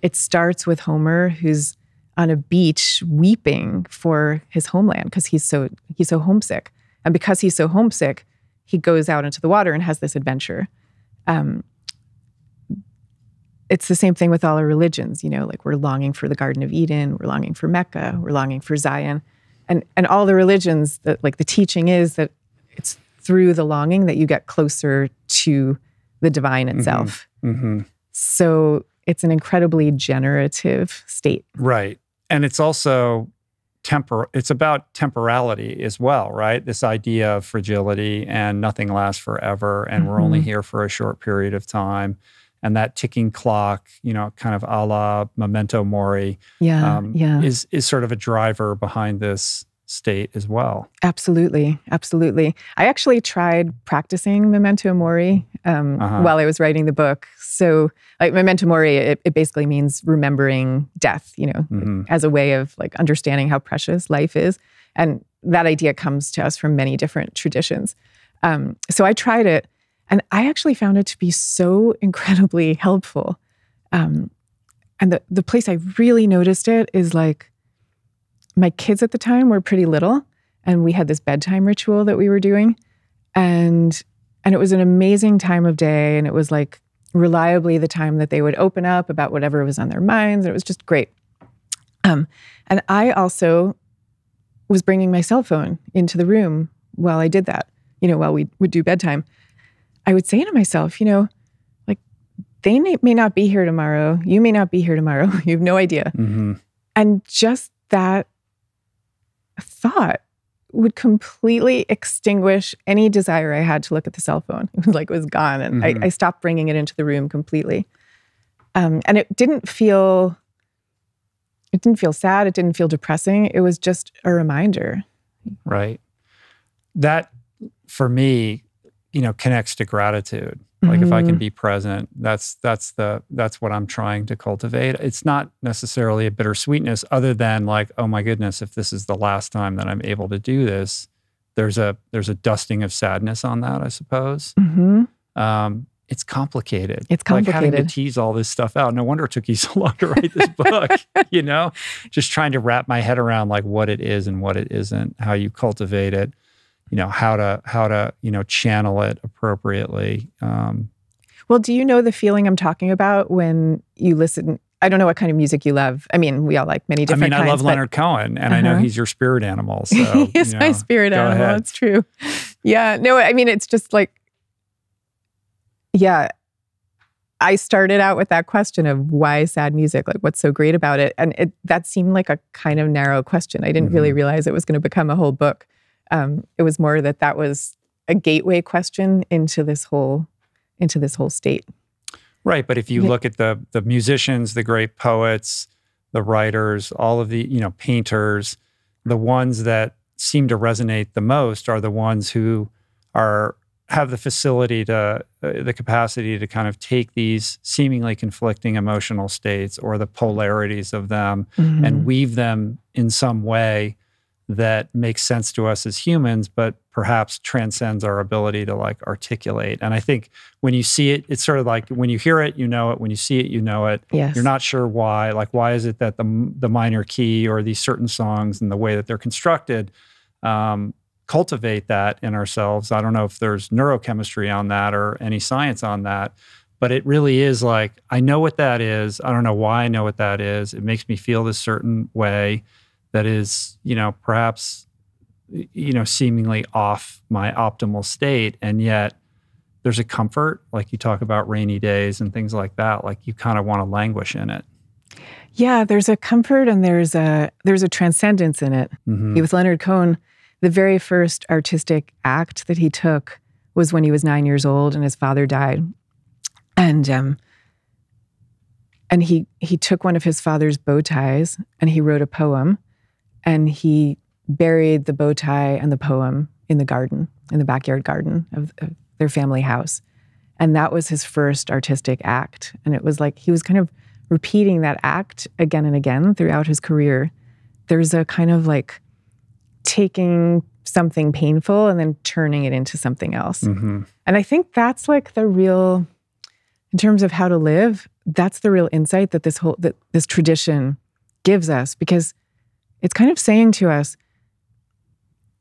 it starts with Homer who's on a beach weeping for his homeland because he's so he's so homesick, and because he's so homesick, he goes out into the water and has this adventure. Um, it's the same thing with all our religions, you know, like we're longing for the Garden of Eden, we're longing for Mecca, we're longing for Zion and and all the religions that like the teaching is that it's through the longing that you get closer to the divine mm-hmm. itself. Mm-hmm. Mm-hmm. So it's an incredibly generative state. Right. And it's also tempor it's about temporality as well, right? This idea of fragility and nothing lasts forever and mm-hmm. we're only mm-hmm. here for a short period of time. And that ticking clock, you know, kind of a la memento mori, yeah, um, yeah. is is sort of a driver behind this state as well. Absolutely, absolutely. I actually tried practicing memento mori um, uh-huh. while I was writing the book. So, like memento mori, it, it basically means remembering death. You know, mm-hmm. as a way of like understanding how precious life is, and that idea comes to us from many different traditions. Um, so I tried it, and I actually found it to be so incredibly helpful. Um, and the the place I really noticed it is like my kids at the time were pretty little and we had this bedtime ritual that we were doing. And and it was an amazing time of day and it was like reliably the time that they would open up about whatever was on their minds and it was just great. Um, and i also was bringing my cell phone into the room while i did that you know while we would do bedtime i would say to myself you know like they may, not be here tomorrow you may not be here tomorrow <laughs> you have no idea mm-hmm. and just that thought would completely extinguish any desire I had to look at the cell phone. <laughs> It was like it was gone, and mm-hmm. I, I, stopped bringing it into the room completely. Um, and it didn't feel, it didn't feel sad. It didn't feel depressing. It was just a reminder. Right. That, for me, you know, connects to gratitude. Like if I can mm-hmm. be present, that's that's the that's what I'm trying to cultivate. It's not necessarily a bittersweetness other than like, oh my goodness, if this is the last time that I'm able to do this, there's a there's a dusting of sadness on that, I suppose. hmm Um, it's complicated. It's Like having to tease all this stuff out. No wonder it took you so long to write this book. <laughs> you know, just trying to wrap my head around like what it is and what it isn't, how you cultivate it, you know, how to how to you know channel it appropriately. Um, Well, do you know the feeling I'm talking about when you listen? I don't know what kind of music you love. I mean, we all like many different I mean, kinds. I love but Leonard Cohen, and I know Uh-huh. he's your spirit animal. <laughs> So He's you my spirit animal. ahead. It's true. Yeah. No, I mean, it's just like, yeah. I started out with that question of why sad music? Like, what's so great about it? And it, that seemed like a kind of narrow question. I didn't really Mhm. realize it was going to become a whole book. Um, it was more that that was a gateway question into this whole into this whole state. Right, but if you look at the the musicians, the great poets, the writers, all of the you know painters, the ones that seem to resonate the most are the ones who are have the facility to uh, the capacity to kind of take these seemingly conflicting emotional states or the polarities of them Mm-hmm. and weave them in some way that makes sense to us as humans, but perhaps transcends our ability to like articulate. And I think when you see it, it's sort of like when you hear it, you know it. When you see it, you know it. yes, You're not sure why. Like, why is it that the the minor key or these certain songs and the way that they're constructed um, cultivate that in ourselves? I don't know if there's neurochemistry on that or any science on that, but it really is like I know what that is. I don't know why I know what that is. It makes me feel this certain way that is, you know, perhaps you know seemingly off my optimal state and yet there's a comfort like you talk about rainy days and things like that like you kind of want to languish in it yeah. There's a comfort and there's a there's a transcendence in it. Mhm. With Leonard Cohen, the very first artistic act that he took was when he was nine years old and his father died. And um, and he he took one of his father's bow ties and he wrote a poem, and he buried the bow tie and the poem in the garden, in the backyard garden of, of their family house, and that was his first artistic act. And it was like he was kind of repeating that act again and again throughout his career. There's a kind of like taking something painful and then turning it into something else. Mhm. And I think that's like the real in terms of how to live, that's the real insight that this whole that this tradition gives us because it's kind of saying to us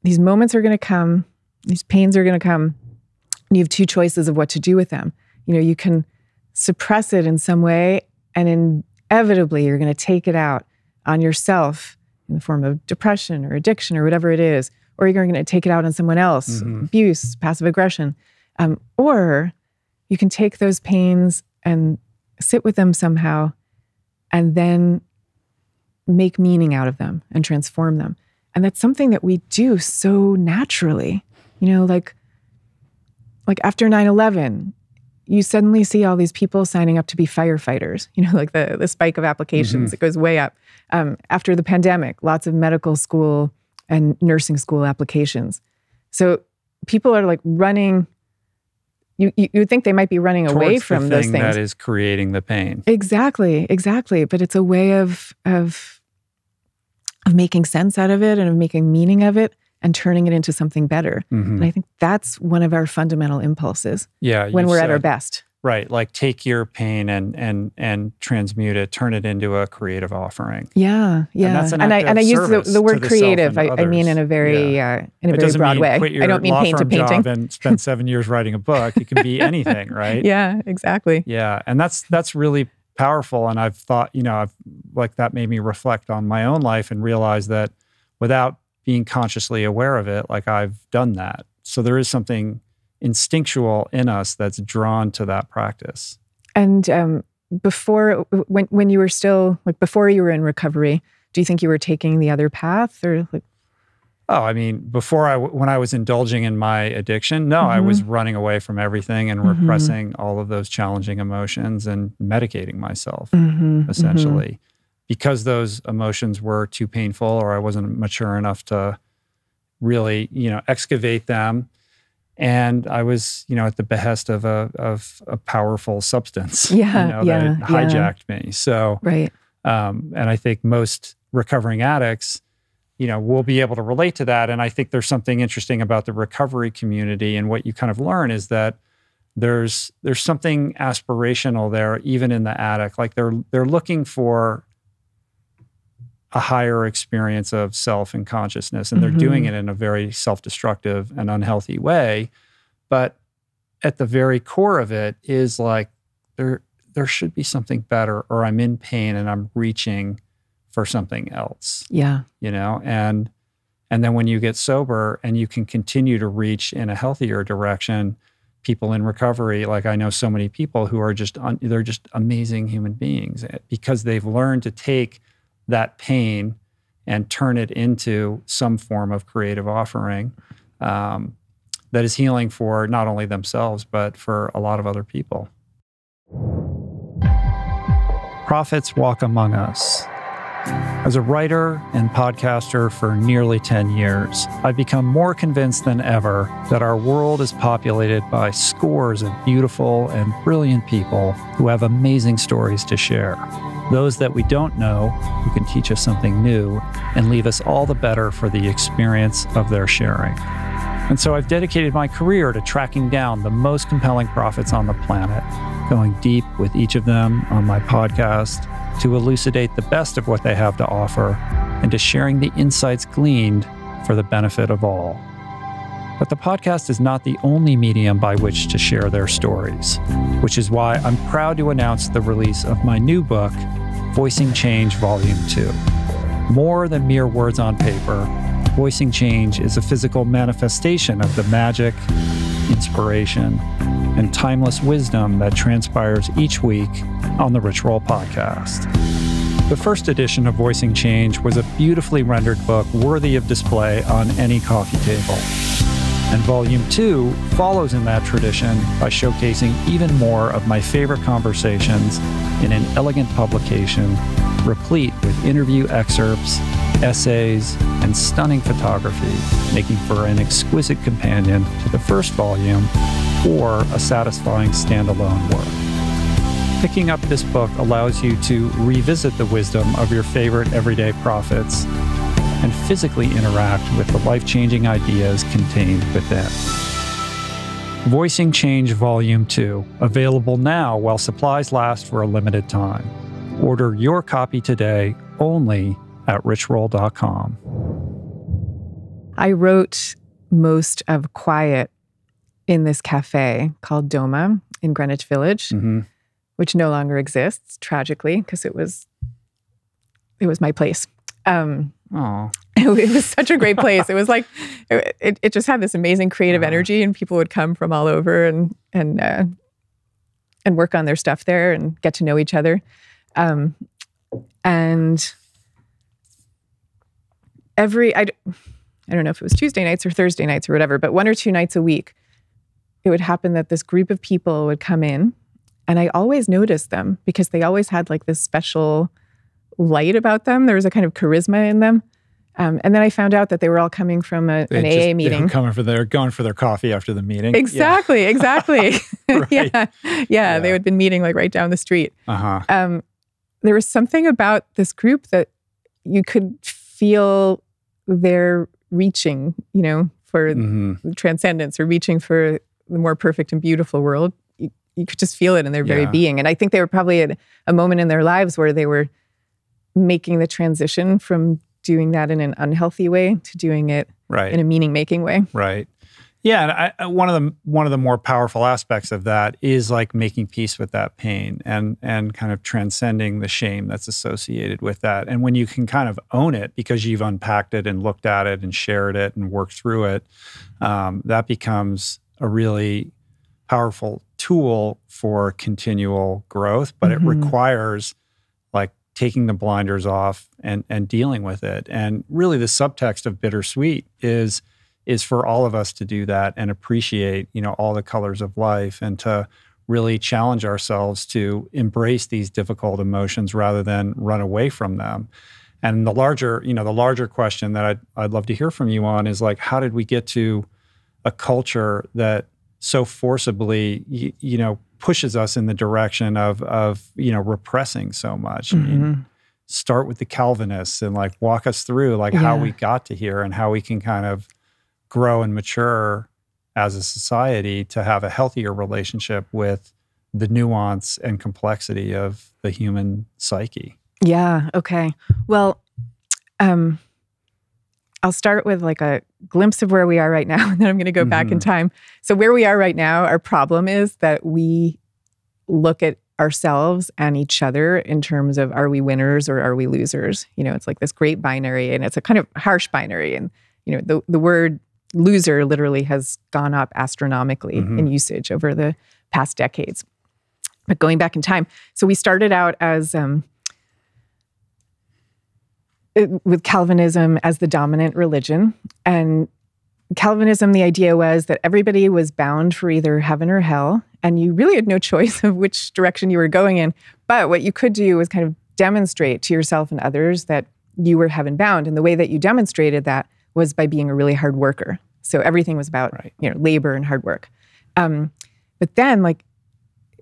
these moments are going to come, these pains are going to come. And you have two choices of what to do with them. You know, you can suppress it in some way and inevitably you're going to take it out on yourself in the form of depression or addiction or whatever it is, or you're going to take it out on someone else, Mhm. abuse, passive aggression. Um, or you can take those pains and sit with them somehow and then make meaning out of them and transform them. And that's something that we do so naturally. You know, like like after 9/11, you suddenly see all these people signing up to be firefighters. <laughs> You know, like the the spike of applications, it goes way up. Um, after the pandemic, lots of medical school and nursing school applications. So people are like running. You you think they might be running away from those things. that is creating the pain Exactly, exactly. But it's a way of of of making sense out of it and of making meaning of it and turning it into something better. Mhm. And I think that's one of our fundamental impulses yeah when we're at our best. right like take your pain and and and transmute it turn it into a creative offering Yeah, yeah. that's an and I and I use the, the word the creative. I, I mean in a very uh, in a it very broad way. I don't mean paint to painting. and spend <laughs> seven years writing a book it can be anything right <laughs> Yeah, exactly. Yeah, and that's that's really powerful. And I've thought, you know, I've like that made me reflect on my own life and realize that without being consciously aware of it, like I've done that. So there is something instinctual in us that's drawn to that practice. And um, before when when you were still like before you were in recovery, do you think you were taking the other path or like Oh, I mean, before I, when I was indulging in my addiction, no, I was running away from everything and Mhm. repressing all of those challenging emotions and medicating myself. Mhm, mhm. essentially because those emotions were too painful or I wasn't mature enough to really, you know, excavate them. And I was, you know, at the behest of a of a powerful substance, Yeah, you know, yeah, that yeah. hijacked me. So, Right. um, and I think most recovering addicts you know, we'll be able to relate to that. And I think there's something interesting about the recovery community. And what you kind of learn is that there's there's something aspirational there, even in the addict. Like they're they're looking for a higher experience of self and consciousness, and they're mm-hmm. doing it in a very self-destructive and unhealthy way. But at the very core of it is like there there should be something better, or I'm in pain and I'm reaching for something else. Yeah. You know, and and then when you get sober and you can continue to reach in a healthier direction, people in recovery, like I know so many people who are just un, they're just amazing human beings eh, because they've learned to take that pain and turn it into some form of creative offering um, that is healing for not only themselves but for a lot of other people. Prophets walk among us. As a writer and podcaster for nearly 10 years, I've become more convinced than ever that our world is populated by scores of beautiful and brilliant people who have amazing stories to share. Those that we don't know who can teach us something new and leave us all the better for the experience of their sharing. And so I've dedicated my career to tracking down the most compelling prophets on the planet, going deep with each of them on my podcast to elucidate the best of what they have to offer and to sharing the insights gleaned for the benefit of all. But the podcast is not the only medium by which to share their stories, which is why I'm proud to announce the release of my new book, Voicing Change Volume 2. More than mere words on paper, Voicing Change is a physical manifestation of the magic, inspiration, and timeless wisdom that transpires each week on the Rich Roll podcast. The first edition of Voicing Change was a beautifully rendered book worthy of display on any coffee table. And Volume 2 follows in that tradition by showcasing even more of my favorite conversations in an elegant publication replete with interview excerpts, essays, and stunning photography, making for an exquisite companion to the first volume or a satisfying standalone work. Picking up this book allows you to revisit the wisdom of your favorite everyday prophets and physically interact with the life changing ideas contained within. Voicing Change Volume 2, available now while supplies last for a limited time. Order your copy today only at richroll.com. I wrote most of Quiet in this cafe called Doma in Greenwich Village, mm-hmm. which no longer exists, tragically, because it was it was my place. Um, it, <laughs> it, was such a great <laughs> place. it was like it, it, just had this amazing creative uh energy, and people would come from all over and and uh, and work on their stuff there and get to know each other. Um, and every I, I don't know if it was Tuesday nights or Thursday nights or whatever, but one or two nights a week, it would happen that this group of people would come in and I always noticed them because they always had like this special light about them. There was a kind of charisma in them. Um, and then I found out that they were all coming from a, an just, AA meeting. They coming for their going for their coffee after the meeting. Exactly, yeah. exactly. <laughs> <laughs> right. yeah. yeah, yeah, They had been meeting like right down the street. Uh-huh. Um, there was something about this group that you could feel they're reaching, you know, for mm-hmm. transcendence or reaching for the more perfect and beautiful world. You, you could just feel it in their very being. And I think they were probably at a moment in their lives where they were making the transition from doing that in an unhealthy way to doing it right. in a meaning making way. Right. Yeah, I, one of the one of the more powerful aspects of that is like making peace with that pain and and kind of transcending the shame that's associated with that. And when you can kind of own it because you've unpacked it and looked at it and shared it and worked through it, um, that becomes a really powerful tool for continual growth. But mm-hmm. it requires like taking the blinders off and and dealing with it. And really, the subtext of bittersweet is is for all of us to do that and appreciate, you know, all the colors of life and to really challenge ourselves to embrace these difficult emotions rather than run away from them. And the larger, you know, the larger question that I'd, I'd love to hear from you on is like, how did we get to a culture that so forcibly, you, you know, pushes us in the direction of, of, you know, repressing so much? Mm-hmm. Start with the Calvinists and like walk us through like yeah. how we got to here and how we can kind of grow and mature as a society to have a healthier relationship with the nuance and complexity of the human psyche. Yeah, okay. Well, um I'll start with like a glimpse of where we are right now <laughs> and then I'm going to go mm-hmm. back in mm-hmm. time. So where we are right now, our problem is that we look at ourselves and each other in terms of are we winners or are we losers? You know, it's like this great binary and it's a kind of harsh binary. And, you know, the, the word loser literally has gone up astronomically mm-hmm. in usage over the past decades. But going back in time, so we started out as um, with Calvinism as the dominant religion. And Calvinism, the idea was that everybody was bound for either heaven or hell, and you really had no <laughs> choice of which direction you were going in. But what you could do was kind of demonstrate to yourself and others that you were heaven bound. And the way that you demonstrated that was by being a really hard worker. So everything was about right. you know labor and hard work. Um, but then, like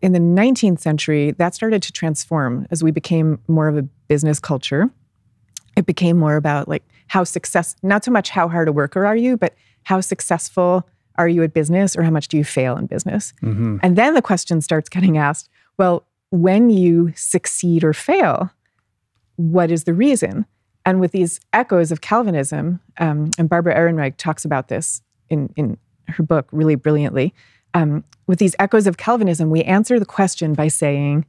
in the 19th century, that started to transform as we became more of a business culture. It became more about like how success, not so much how hard a worker are you, but how successful are you at business or how much do you fail in business? Mm-hmm. And then the question starts getting asked well, when you succeed or fail, what is the reason? And with these echoes of Calvinism, um, and Barbara Ehrenreich talks about this in, in her book really brilliantly. Um, with these echoes of Calvinism, we answer the question by saying,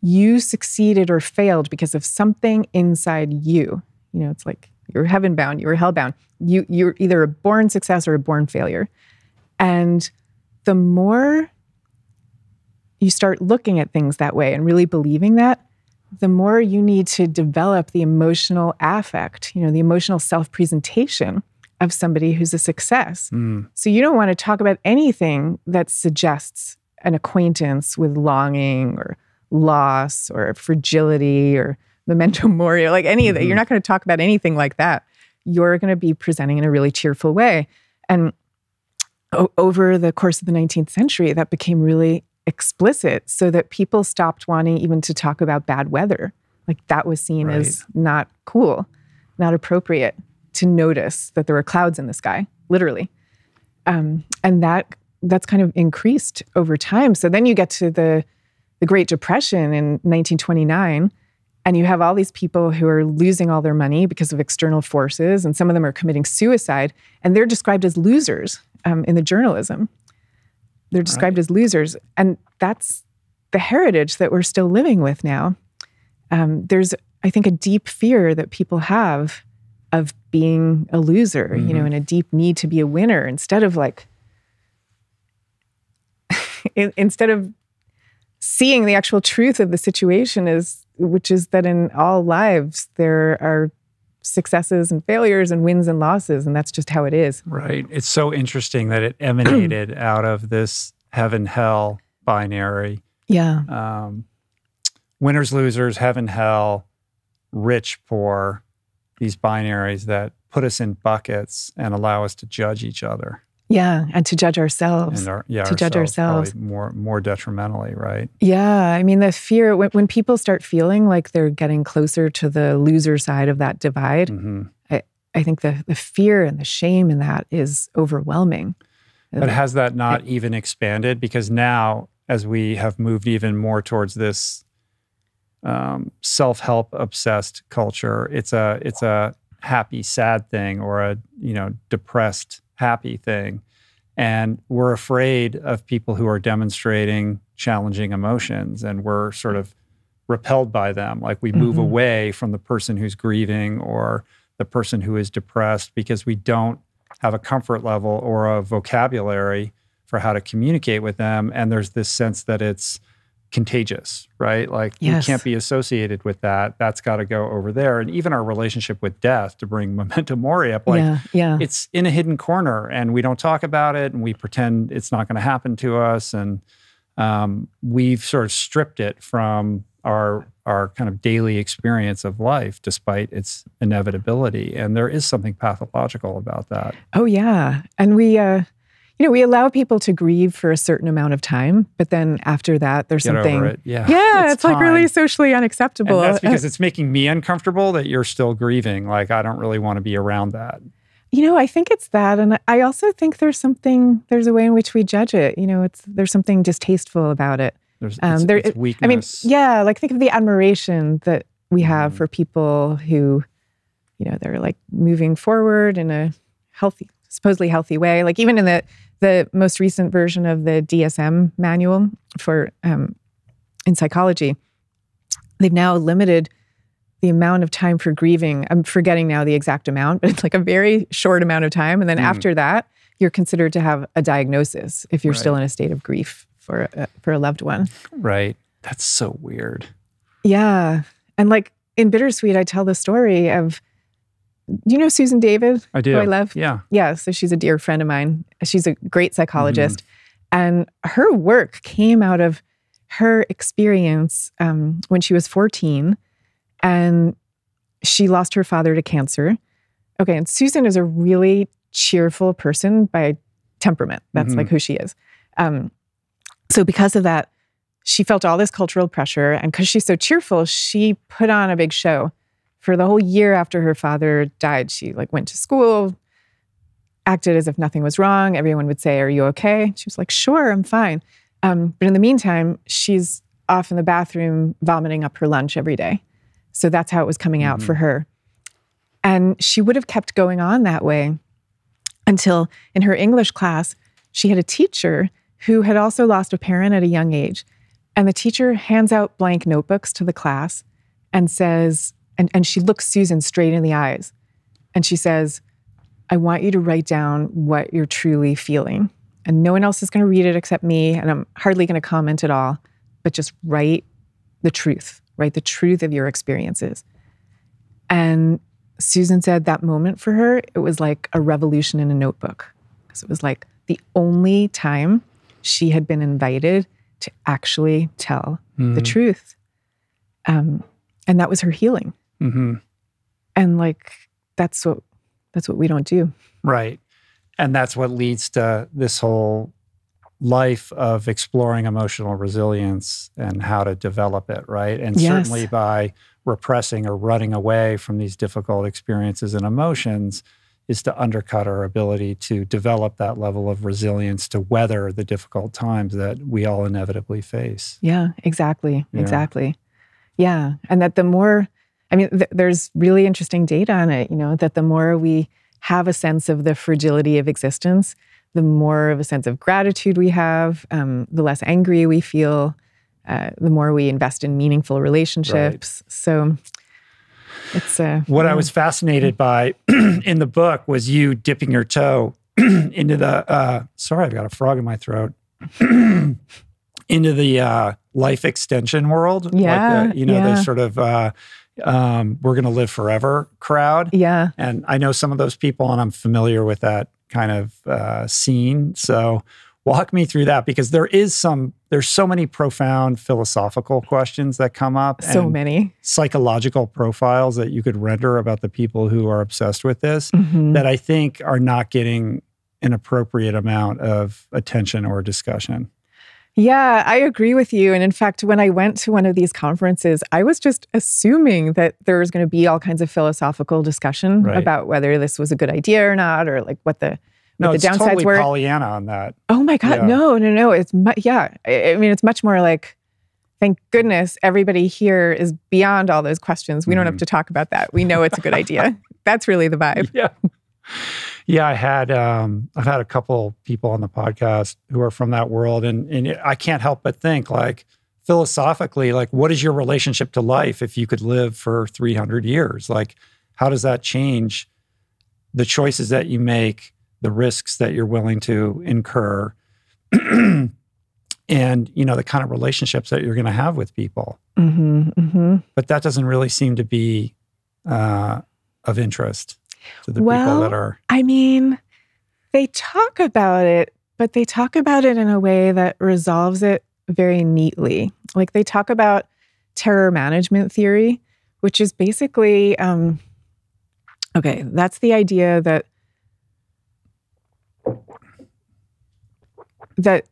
you succeeded or failed because of something inside you. You know, it's like you're heaven bound, you're hell bound. You, you're either a born success or a born failure. And the more you start looking at things that way and really believing that, the more you need to develop the emotional affect, you know, the emotional self presentation of somebody who's a success. Mm. So you don't want to talk about anything that suggests an acquaintance with longing or loss or fragility or memento mori, like any mm-hmm. of that. You're not going to talk about anything like that. You're going to be presenting in a really cheerful way. And o- over the course of the 19th century, that became really explicit so that people stopped wanting even to talk about bad weather. Like that was seen right. as not cool, not appropriate to notice that there were clouds in the sky, literally. Um, and that that's kind of increased over time. So then you get to the the Great Depression in 1929, and you have all these people who are losing all their money because of external forces, and some of them are committing suicide, and they're described as losers um, in the journalism. They're described right. as losers, and that's the heritage that we're still living with now. Um, there's, I think, a deep fear that people have of being a loser, mm-hmm. you know, mm-hmm. and a deep need to be a winner instead of like, <laughs> instead of seeing the actual truth of the situation is which is that in all lives there are successes and failures and wins and losses and that's just how it is. Right. It's so interesting that it emanated <clears throat> out of this heaven hell binary. Yeah. Um, winners losers heaven hell rich poor these binaries that put us in buckets and allow us to judge each other yeah, and to judge ourselves. And our, yeah, to judge ourselves more more detrimentally, right? Yeah, I mean the fear when, when people start feeling like they're getting closer to the loser side of that divide, mm-hmm. I, I think the the fear and the shame in that is overwhelming. But has that not it, even expanded? Because now, as we have moved even more towards this um, self-help obsessed culture, it's a it's a happy sad thing or a you know depressed happy thing. And we're afraid of people who are demonstrating challenging emotions and we're sort of repelled by them. Like we move mm-hmm. away from the person who's grieving or the person who is depressed because we don't have a comfort level or a vocabulary for how to communicate with them. And there's this sense that it's contagious, right? Like yes. you can't be associated with that. That's got to go over there. And even our relationship with death, to bring <laughs> memento mori up, like yeah, yeah. it's in a hidden corner, and we don't talk about it, and we pretend it's not going to happen to us, and um, we've sort of stripped it from our our kind of daily experience of life, despite its inevitability. And there is something pathological about that. Oh yeah, and we. Uh, you know, we allow people to grieve for a certain amount of time, but then after that, there's Get something. over it. Yeah, Yeah, it's, It's like really socially unacceptable. And that's because <laughs> it's making me uncomfortable that you're still grieving. Like I don't really want to be around that. You know, I think it's that, and I also think there's something. There's a way in which we judge it. You know, it's there's something distasteful about it. There's Um, it's, there- it's I mean, yeah, like think of the admiration that we have Mhm. for people who, you know, they're like moving forward in a healthy, supposedly healthy way. Like even in the the most recent version of the DSM manual for um, in psychology, they've now limited the amount of time for grieving. I'm forgetting now the exact amount, but it's like a very short amount of time. And then Mm. after that, you're considered to have a diagnosis if you're Right. still in a state of grief for a, for a loved one. Right. That's so weird. Yeah. And like in Bittersweet, I tell the story of, do you know Susan David? I do. Who I love? Yeah. Yeah. So she's a dear friend of mine. She's a great psychologist. And her work came out of her experience um, when she was 14 and she lost her father to cancer. Okay. And Susan is a really cheerful person by temperament. That's Mhm. like who she is. Um, so, because of that, she felt all this cultural pressure. And because she's so cheerful, she put on a big show for the whole year after her father died. She like went to school, acted as if nothing was wrong. Everyone would say, Are you okay? She was like, Sure, I'm fine. Um, but in the meantime, she's off in the bathroom vomiting up her lunch every day. So that's how it was coming out Mhm. for her. And she would have kept going on that way until in her English class, she had a teacher who had also lost a parent at a young age. And the teacher hands out blank notebooks to the class and says, and, and she looks Susan straight in the eyes and she says, I want you to write down what you're truly feeling. And no one else is going to read it except me. And I'm hardly going to comment at all, but just write the truth, write the truth of your experiences. And Susan said that moment for her, it was like a revolution in a notebook. Because it was like the only time she had been invited to actually tell the Mhm. truth. Um, and that was her healing. Mhm. And like that's what that's what we don't do. Right. And that's what leads to this whole life of exploring emotional resilience and how to develop it, right? And Yes. certainly by repressing or running away from these difficult experiences and emotions is to undercut our ability to develop that level of resilience to weather the difficult times that we all inevitably face. Yeah, exactly. Yeah. Exactly. Yeah. And that the more, I mean, th- there's really interesting data on it, you know, that the more we have a sense of the fragility of existence, the more of a sense of gratitude we have, um, the less angry we feel, uh, the more we invest in meaningful relationships. So it's uh, What I was fascinated by <clears throat> in the book was you dipping your toe <clears throat> into the uh, sorry, I've got a frog in my throat. <clears throat> into the uh, life extension world, Yeah, like the, you know, yeah. the sort of uh, um, we're going to live forever crowd. Yeah. And I know some of those people, and I'm familiar with that kind of uh, scene. So walk me through that because there is some, there's so many profound philosophical questions that come up. So and many. psychological profiles that you could render about the people who are obsessed with this Mhm. that I think are not getting an appropriate amount of attention or discussion. Yeah, I agree with you. And in fact, when I went to one of these conferences, I was just assuming that there was going to be all kinds of philosophical discussion Right. about whether this was a good idea or not, or like what the No, what it's the downsides totally were. Pollyanna on that. oh my God, Yeah. no, no, no. It's mu- yeah. I, I mean, it's much more like, thank goodness everybody here is beyond all those questions. We don't have Mhm. to talk about that. We know it's a good idea. <laughs> That's really the vibe. Yeah. Yeah, I had um, I've had a couple people on the podcast who are from that world, and and I can't help but think like philosophically, like what is your relationship to life if you could live for three hundred years? Like, how does that change the choices that you make, the risks that you're willing to incur, <clears throat> and you know the kind of relationships that you're going to have with people? hmm hmm But that doesn't really seem to be uh, of interest to the people Well, that are. I mean, they talk about it, but they talk about it in a way that resolves it very neatly. Like they talk about terror management theory, which is basically um, okay, that's the idea that that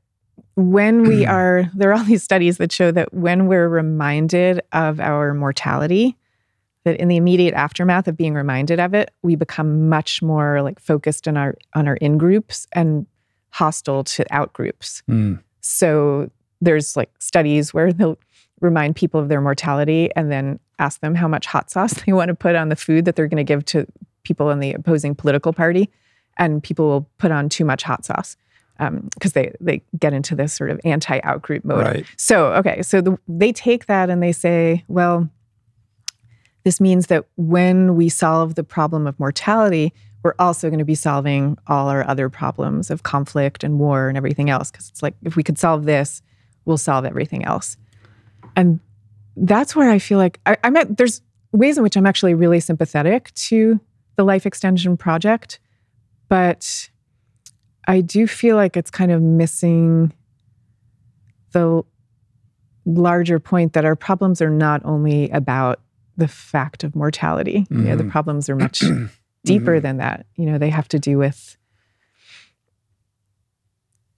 when we <clears throat> are, there are all these studies that show that when we're reminded of our mortality, that in the immediate aftermath of being reminded of it, we become much more like focused on our on our in groups and hostile to out groups. Mm. So there's like studies where they'll remind people of their mortality and then ask them how much hot sauce <laughs> they want to put on the food that they're going to give to people in the opposing political party, and people will put on too much hot sauce because um, they they get into this sort of anti outgroup mode. Right. So okay, so the, they take that and they say, well, this means that when we solve the problem of mortality, we're also going to be solving all our other problems of conflict and war and everything else. Because it's like if we could solve this, we'll solve everything else. And that's where I feel like I, I'm at. There's ways in which I'm actually really sympathetic to the life extension project, but I do feel like it's kind of missing the larger point that our problems are not only about the fact of mortality. Mm-hmm. You know, the mm-hmm. problems are much <clears throat> deeper mm-hmm. than that. You know, they have to do with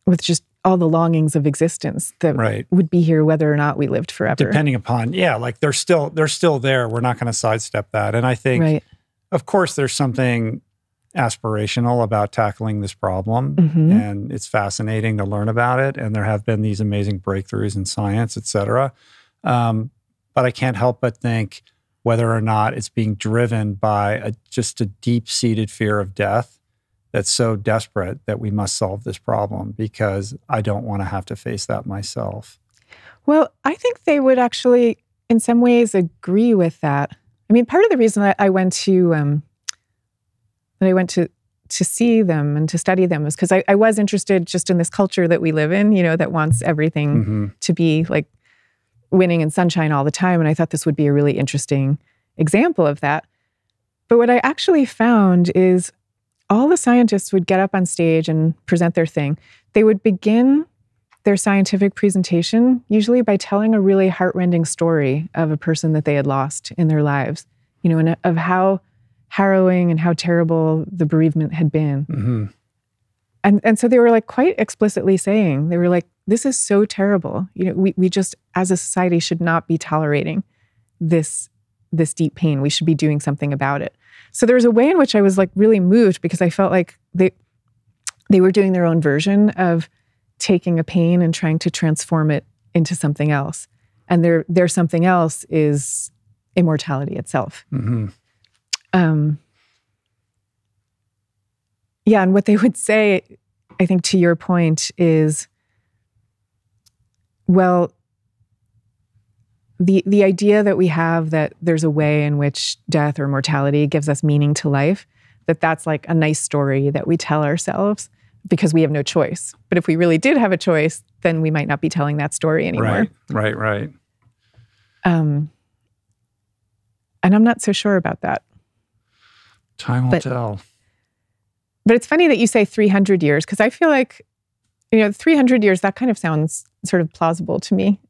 with just all the longings of existence that right. would be here whether or not we lived forever. Depending upon, yeah, like they're still they're still there. We're not going to sidestep that. And I think right. of course there's something aspirational about tackling this problem mm-hmm. and it's fascinating to learn about it and there have been these amazing breakthroughs in science et cetera um, but i can't help but think whether or not it's being driven by a, just a deep-seated fear of death that's so desperate that we must solve this problem because i don't want to have to face that myself well i think they would actually in some ways agree with that i mean part of the reason i, I went to um, that I went to to see them and to study them was because I, I, was interested just in this culture that we live in, you know, that wants everything mm-hmm. to be like winning and sunshine all the time. And I thought this would be a really interesting example of that. But what I actually found is all the scientists would get up on stage and present their thing. They would begin their scientific presentation usually by telling a really heartrending story of a person that they had lost in their lives, you know, and of how harrowing and how terrible the bereavement had been. Mm-hmm. And, and so they were like quite explicitly saying, they were like, this is so terrible. You know, we, we just, as a society, should not be tolerating this, this deep pain. We should be doing something about it. So there was a way in which I was like really moved because I felt like they, they were doing their own version of taking a pain and trying to transform it into something else. And their, their something else is immortality itself. Mm-hmm. Um, yeah, and what they would say, I think, to your point, is well, the the idea that we have that there's a way in which death or mortality gives us meaning to life, that that's like a nice story that we tell ourselves because we have no choice. But if we really did have a choice, then we might not be telling that story anymore. Right, right, right. Um, and I'm not so sure about that. Time will but, tell. But it's funny that you say 300 years because I feel like, you know, 300 years, that kind of sounds sort of plausible to me.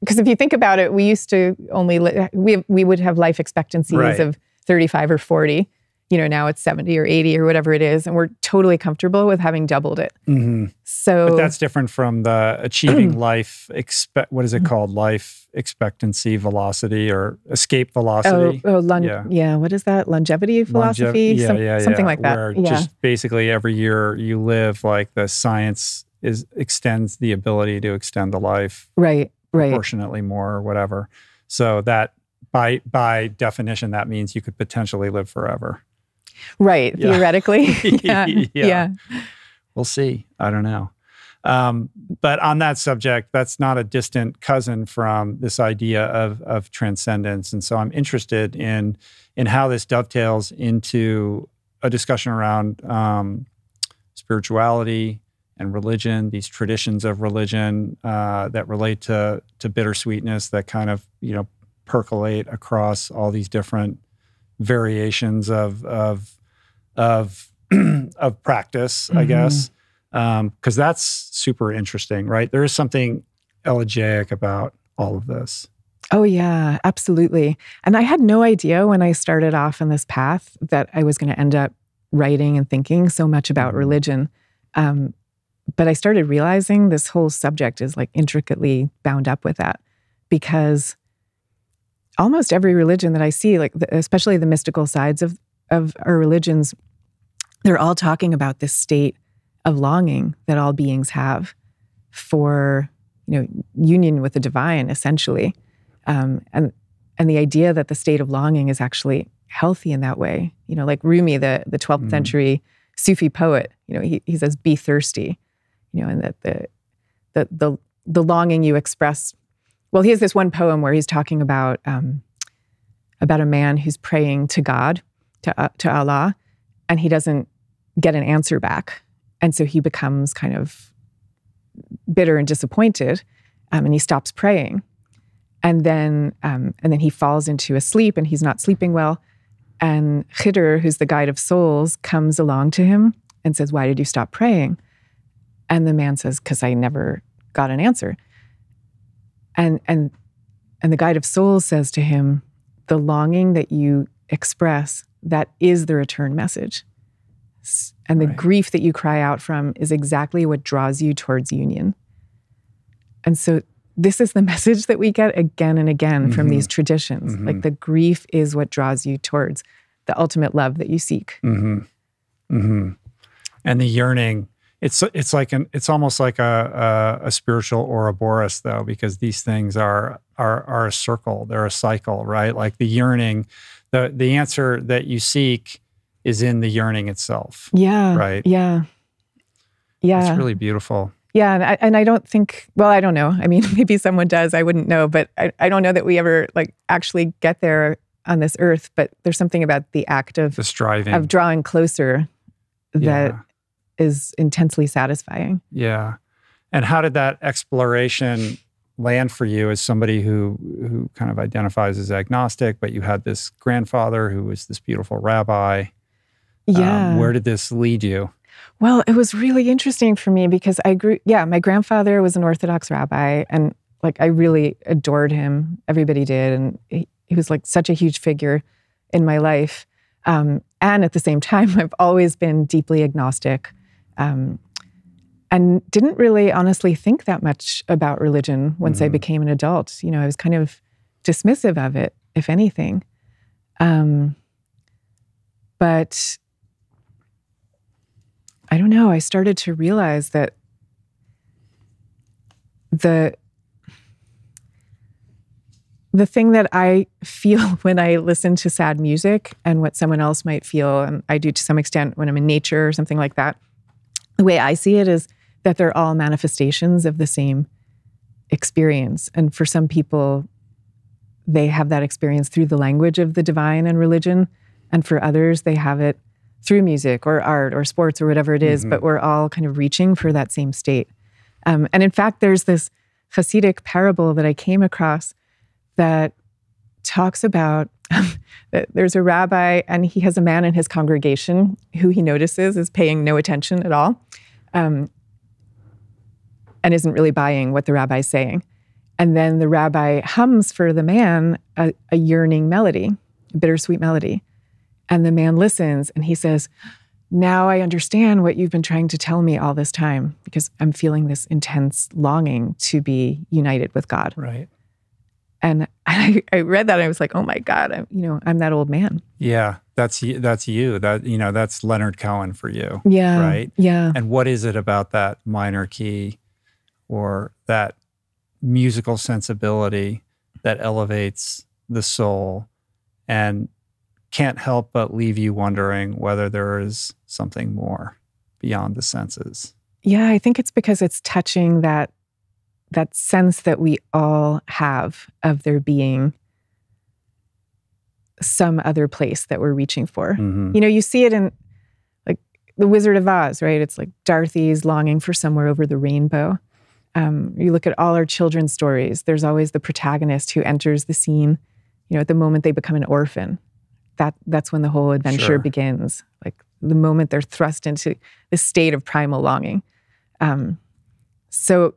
Because if you think about it, we used to only, li- we, we would have life expectancies right. of 35 or 40 you know, now it's 70 or 80 or whatever it is. And we're totally comfortable with having doubled it. Mm-hmm. So, but that's different from the achieving <clears throat> life, expect, what is it called? Life expectancy velocity or escape velocity. Oh, oh yeah. yeah. What is that? Longevity philosophy? Longev- yeah, Some, yeah, Something like that. Where just basically every year you live, like the science is extends the ability to extend the life. Right, right. Proportionately more or whatever. So that by by definition, that means you could potentially live forever. Right. Yeah. Theoretically. <laughs> <laughs> yeah. yeah. yeah. We'll see. I don't know. Um, but on that subject, that's not a distant cousin from this idea of, of transcendence. And so I'm interested in, in how this dovetails into a discussion around um, spirituality and religion, these traditions of religion uh, that relate to, to bittersweetness that kind of, you know, percolate across all these different variations of of of <clears throat> of practice, mm-hmm. I guess, because um, that's super interesting, right? There is something elegiac about all of this. Oh yeah, absolutely. And I had no idea when I started off in this path that I was going to end up writing and thinking so much about mm-hmm. religion. Um, but I started realizing this whole subject is like intricately bound up with that because almost every religion that I see, like the, especially the mystical sides of of our religions, they're all talking about this state of longing that all beings have for you know union with the divine, essentially, um, and and the idea that the state of longing is actually healthy in that way. You know, like Rumi, the the 12th mm-hmm. century Sufi poet, you know, he, he says, "Be thirsty," you know, and that the the the the longing you express. Well, he has this one poem where he's talking about um, about a man who's praying to God, to uh, to Allah, and he doesn't get an answer back, and so he becomes kind of bitter and disappointed, um, and he stops praying, and then um, and then he falls into a sleep, and he's not sleeping well, and Khidr, who's the guide of souls, comes along to him and says, "Why did you stop praying?" And the man says, "Because I never got an answer." And and and the guide of souls says to him, "The longing that you express, that is the return message." And the right. grief that you cry out from is exactly what draws you towards union. And so this is the <laughs> message that we get again and again mm-hmm. from these traditions. Mm-hmm. Like the grief is what draws you towards the ultimate love that you seek. Mm-hmm. mm-hmm. And the yearning it's it's like an it's almost like a, a, a spiritual Ouroboros though because these things are are are a circle. They're a cycle right? Like the yearning the the answer that you seek is in the yearning itself yeah. right? Yeah. Yeah. It's really beautiful. Yeah and I, and I don't think well I don't know. I mean <laughs> maybe someone does. I wouldn't know but I, I don't know that we ever like actually get there on this earth but there's something about the act of the striving. of drawing closer that yeah is intensely satisfying. Yeah. And how did that exploration land for you as somebody who who kind of identifies as agnostic, but you had this grandfather who was this beautiful rabbi? Yeah. Um, where did this lead you? Well, it was really interesting for me because I grew, yeah, my grandfather was an Orthodox rabbi and like I really adored him. Everybody did. And he, he was like such a huge figure in my life. Um, and at the same <laughs> time, I've always been deeply agnostic um, and didn't really honestly think that much about religion once mm-hmm. I became an adult. You know, I was kind of dismissive of it, if anything. Um, but I don't know, I started to realize that the the thing that I feel <laughs> when I listen to sad music and what someone else might feel, and I do to some extent when I'm in nature or something like that, the way I see it is that they're all manifestations of the same experience. And for some people, they have that experience through the language of the divine and religion. And for others, they have it through music or art or sports or whatever it is, mm-hmm. but we're all kind of reaching for that same state. Um, and in fact, there's this Hasidic parable that I came across that talks about <laughs> there's a rabbi and he has a man in his congregation who he notices is paying no attention at all um, and isn't really buying what the rabbi's saying. And then the rabbi hums for the man a, a yearning melody, a bittersweet melody. And the man listens and he says, Now I understand what you've been trying to tell me all this time because I'm feeling this intense longing to be united with God. Right. And <laughs> I, I read that and I was like, oh my God, I'm, you know, I'm that old man. Yeah, that's that's you. That you know, that's Leonard Cohen for you. Yeah. Right. Yeah. And what is it about that minor key or that musical sensibility that elevates the soul and can't help but leave you wondering whether there is something more beyond the senses? Yeah, I think it's because it's touching that that sense that we all have of there being some other place that we're reaching for. Mm-hmm. You know, you see it in like The Wizard of Oz, right? It's like Dorothy's longing for somewhere over the rainbow. Um, you look at all our children's stories, there's always the protagonist who enters the scene, you know, at the moment they become an orphan. That that's when the whole adventure sure. begins. Like the moment they're thrust into this state of primal longing. Um, so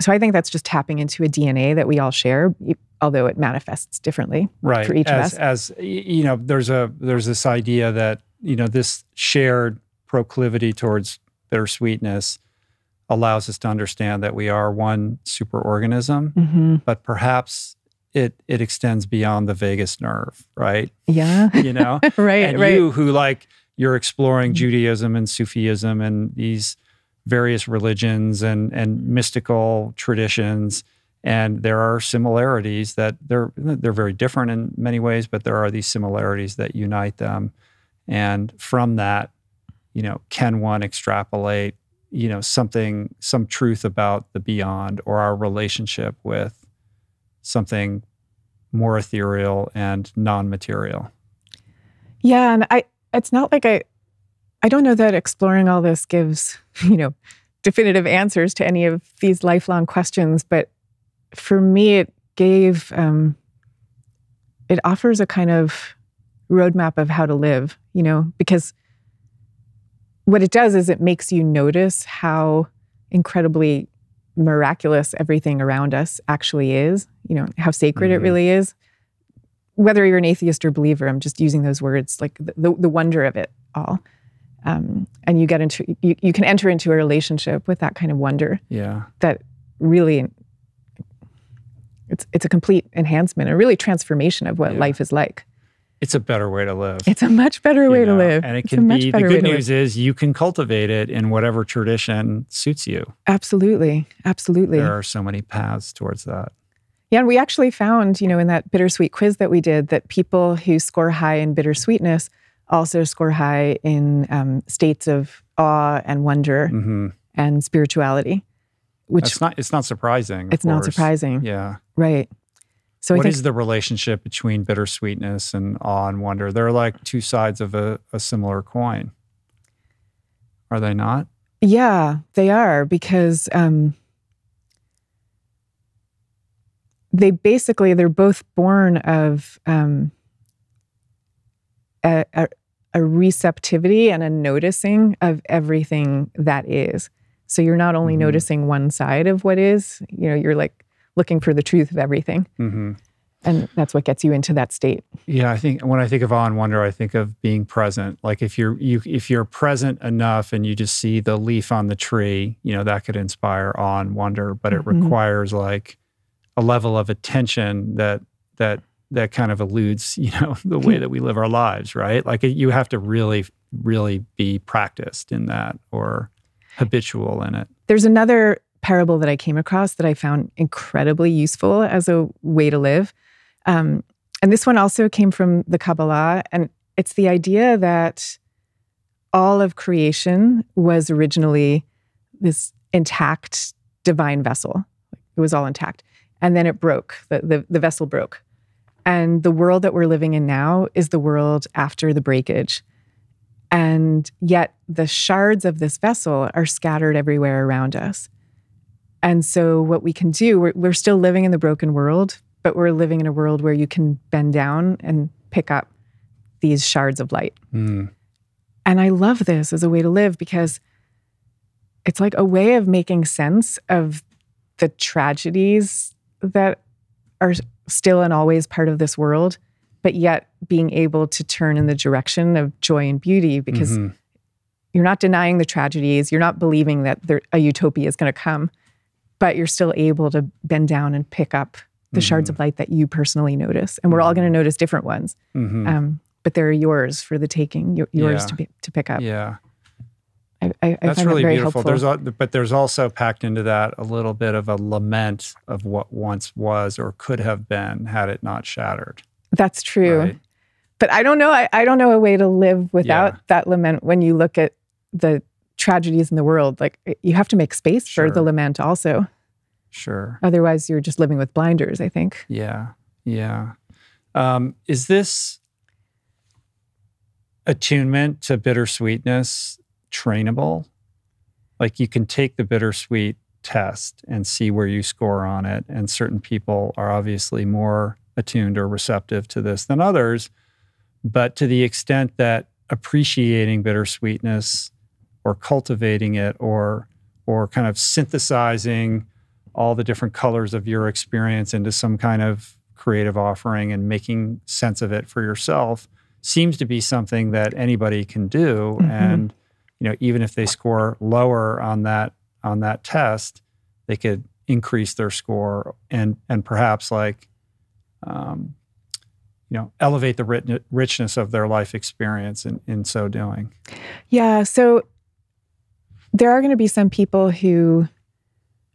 so I think that's just tapping into a DNA that we all share, although it manifests differently right. for each as, of us. As you know, there's a there's this idea that you know this shared proclivity towards bittersweetness allows us to understand that we are one superorganism, mm-hmm. but perhaps it it extends beyond the vagus nerve, right? Yeah. You know? <laughs> right. And right. you who like you're exploring Judaism and Sufism and these various religions and and mystical traditions. And there are similarities that they're they're very different in many ways, but there are these similarities that unite them. And from that, you know, can one extrapolate, you know, something, some truth about the beyond or our relationship with something more ethereal and non-material? Yeah, and I it's not like I I don't know that exploring all this gives, <laughs> you know, definitive answers to any of these lifelong questions, but for me it gave um it offers a kind of roadmap of how to live, you know, because what it does is it makes you notice how incredibly miraculous everything around us actually is, you know, how sacred mm-hmm. it really is. Whether you're an atheist or believer, I'm just using those words, like the, the, the wonder of it all. Um, and you get into, you, you can enter into a relationship with that kind of wonder. Yeah. That really, it's, it's a complete enhancement, a really transformation of what yeah. life is like. It's a better way to live. It's a much better way know? to live. And it can be the good news is you can cultivate it in whatever tradition suits you. Absolutely. Absolutely. There are so many paths towards that. Yeah, and we actually found, you know, in that bittersweet quiz that we did, that people who score high in bittersweetness also score high in um, states of awe and wonder mm-hmm. and spirituality. Which it's not. It's not surprising. It's not surprising. Yeah. Right. So what think, is the relationship between bittersweetness and awe and wonder? They're like two sides of a, a similar coin. Are they not? Yeah, they are because um, they basically they're both born of um, a, a, a receptivity and a noticing of everything that is. So you're not only mm-hmm. noticing one side of what is, you know, you're like looking for the truth of everything. Mm-hmm. And that's what gets you into that state. Yeah, I think when I think of awe and wonder, I think of being present. Like if you're you if you're present enough and you just see the leaf on the tree, you know that could inspire awe and wonder. But it mm-hmm. requires like a level of attention that that that kind of eludes, <laughs> you know, the way that we live our lives, right? Like you have to really, really be practiced in that or habitual in it. There's another parable that I came across that I found incredibly useful as a way to live. Um, and this one also came from the Kabbalah. And it's the idea that all of creation was originally this intact divine vessel. It was all intact. And then it broke, the, the, the vessel broke. And the world that we're living in now is the world after the breakage. And yet the shards of this vessel are scattered everywhere around us. And so, what we can do, we're, we're still living in the broken world, but we're living in a world where you can bend down and pick up these shards of light. Mm. And I love this as a way to live because it's like a way of making sense of the tragedies that are still and always part of this world, but yet being able to turn in the direction of joy and beauty because mm-hmm. you're not denying the tragedies. You're not believing that there, a utopia is going to come but you're still able to bend down and pick up the mm-hmm. shards of light that you personally notice. And we're all going to mm-hmm. notice different ones. Mm-hmm. Um, but they're yours for the taking, yours yeah. to, be, to pick up. Yeah. I, I, That's really beautiful. There's but there's also packed into that a little bit of a lament of what once was or could have been had it not shattered. That's true. Right? But I don't know. I, I don't know a way to live without yeah. that lament when you look at the tragedies in the world, like you have to make space sure. for the lament also. Sure. Otherwise, you're just living with blinders, I think. Yeah. Yeah. Um, is this attunement to bittersweetness trainable? Like you can take the bittersweet test and see where you score on it. And certain people are obviously more attuned or receptive to this than others. But to the extent that appreciating bittersweetness or cultivating it or or kind of synthesizing all the different colors of your experience into some kind of creative offering and making sense of it for yourself seems to be something that anybody can do mm-hmm. and you know, even if they score lower on that on that test, they could increase their score and and perhaps like um, you know elevate the richness of their life experience in, in so doing yeah so there are going to be some people who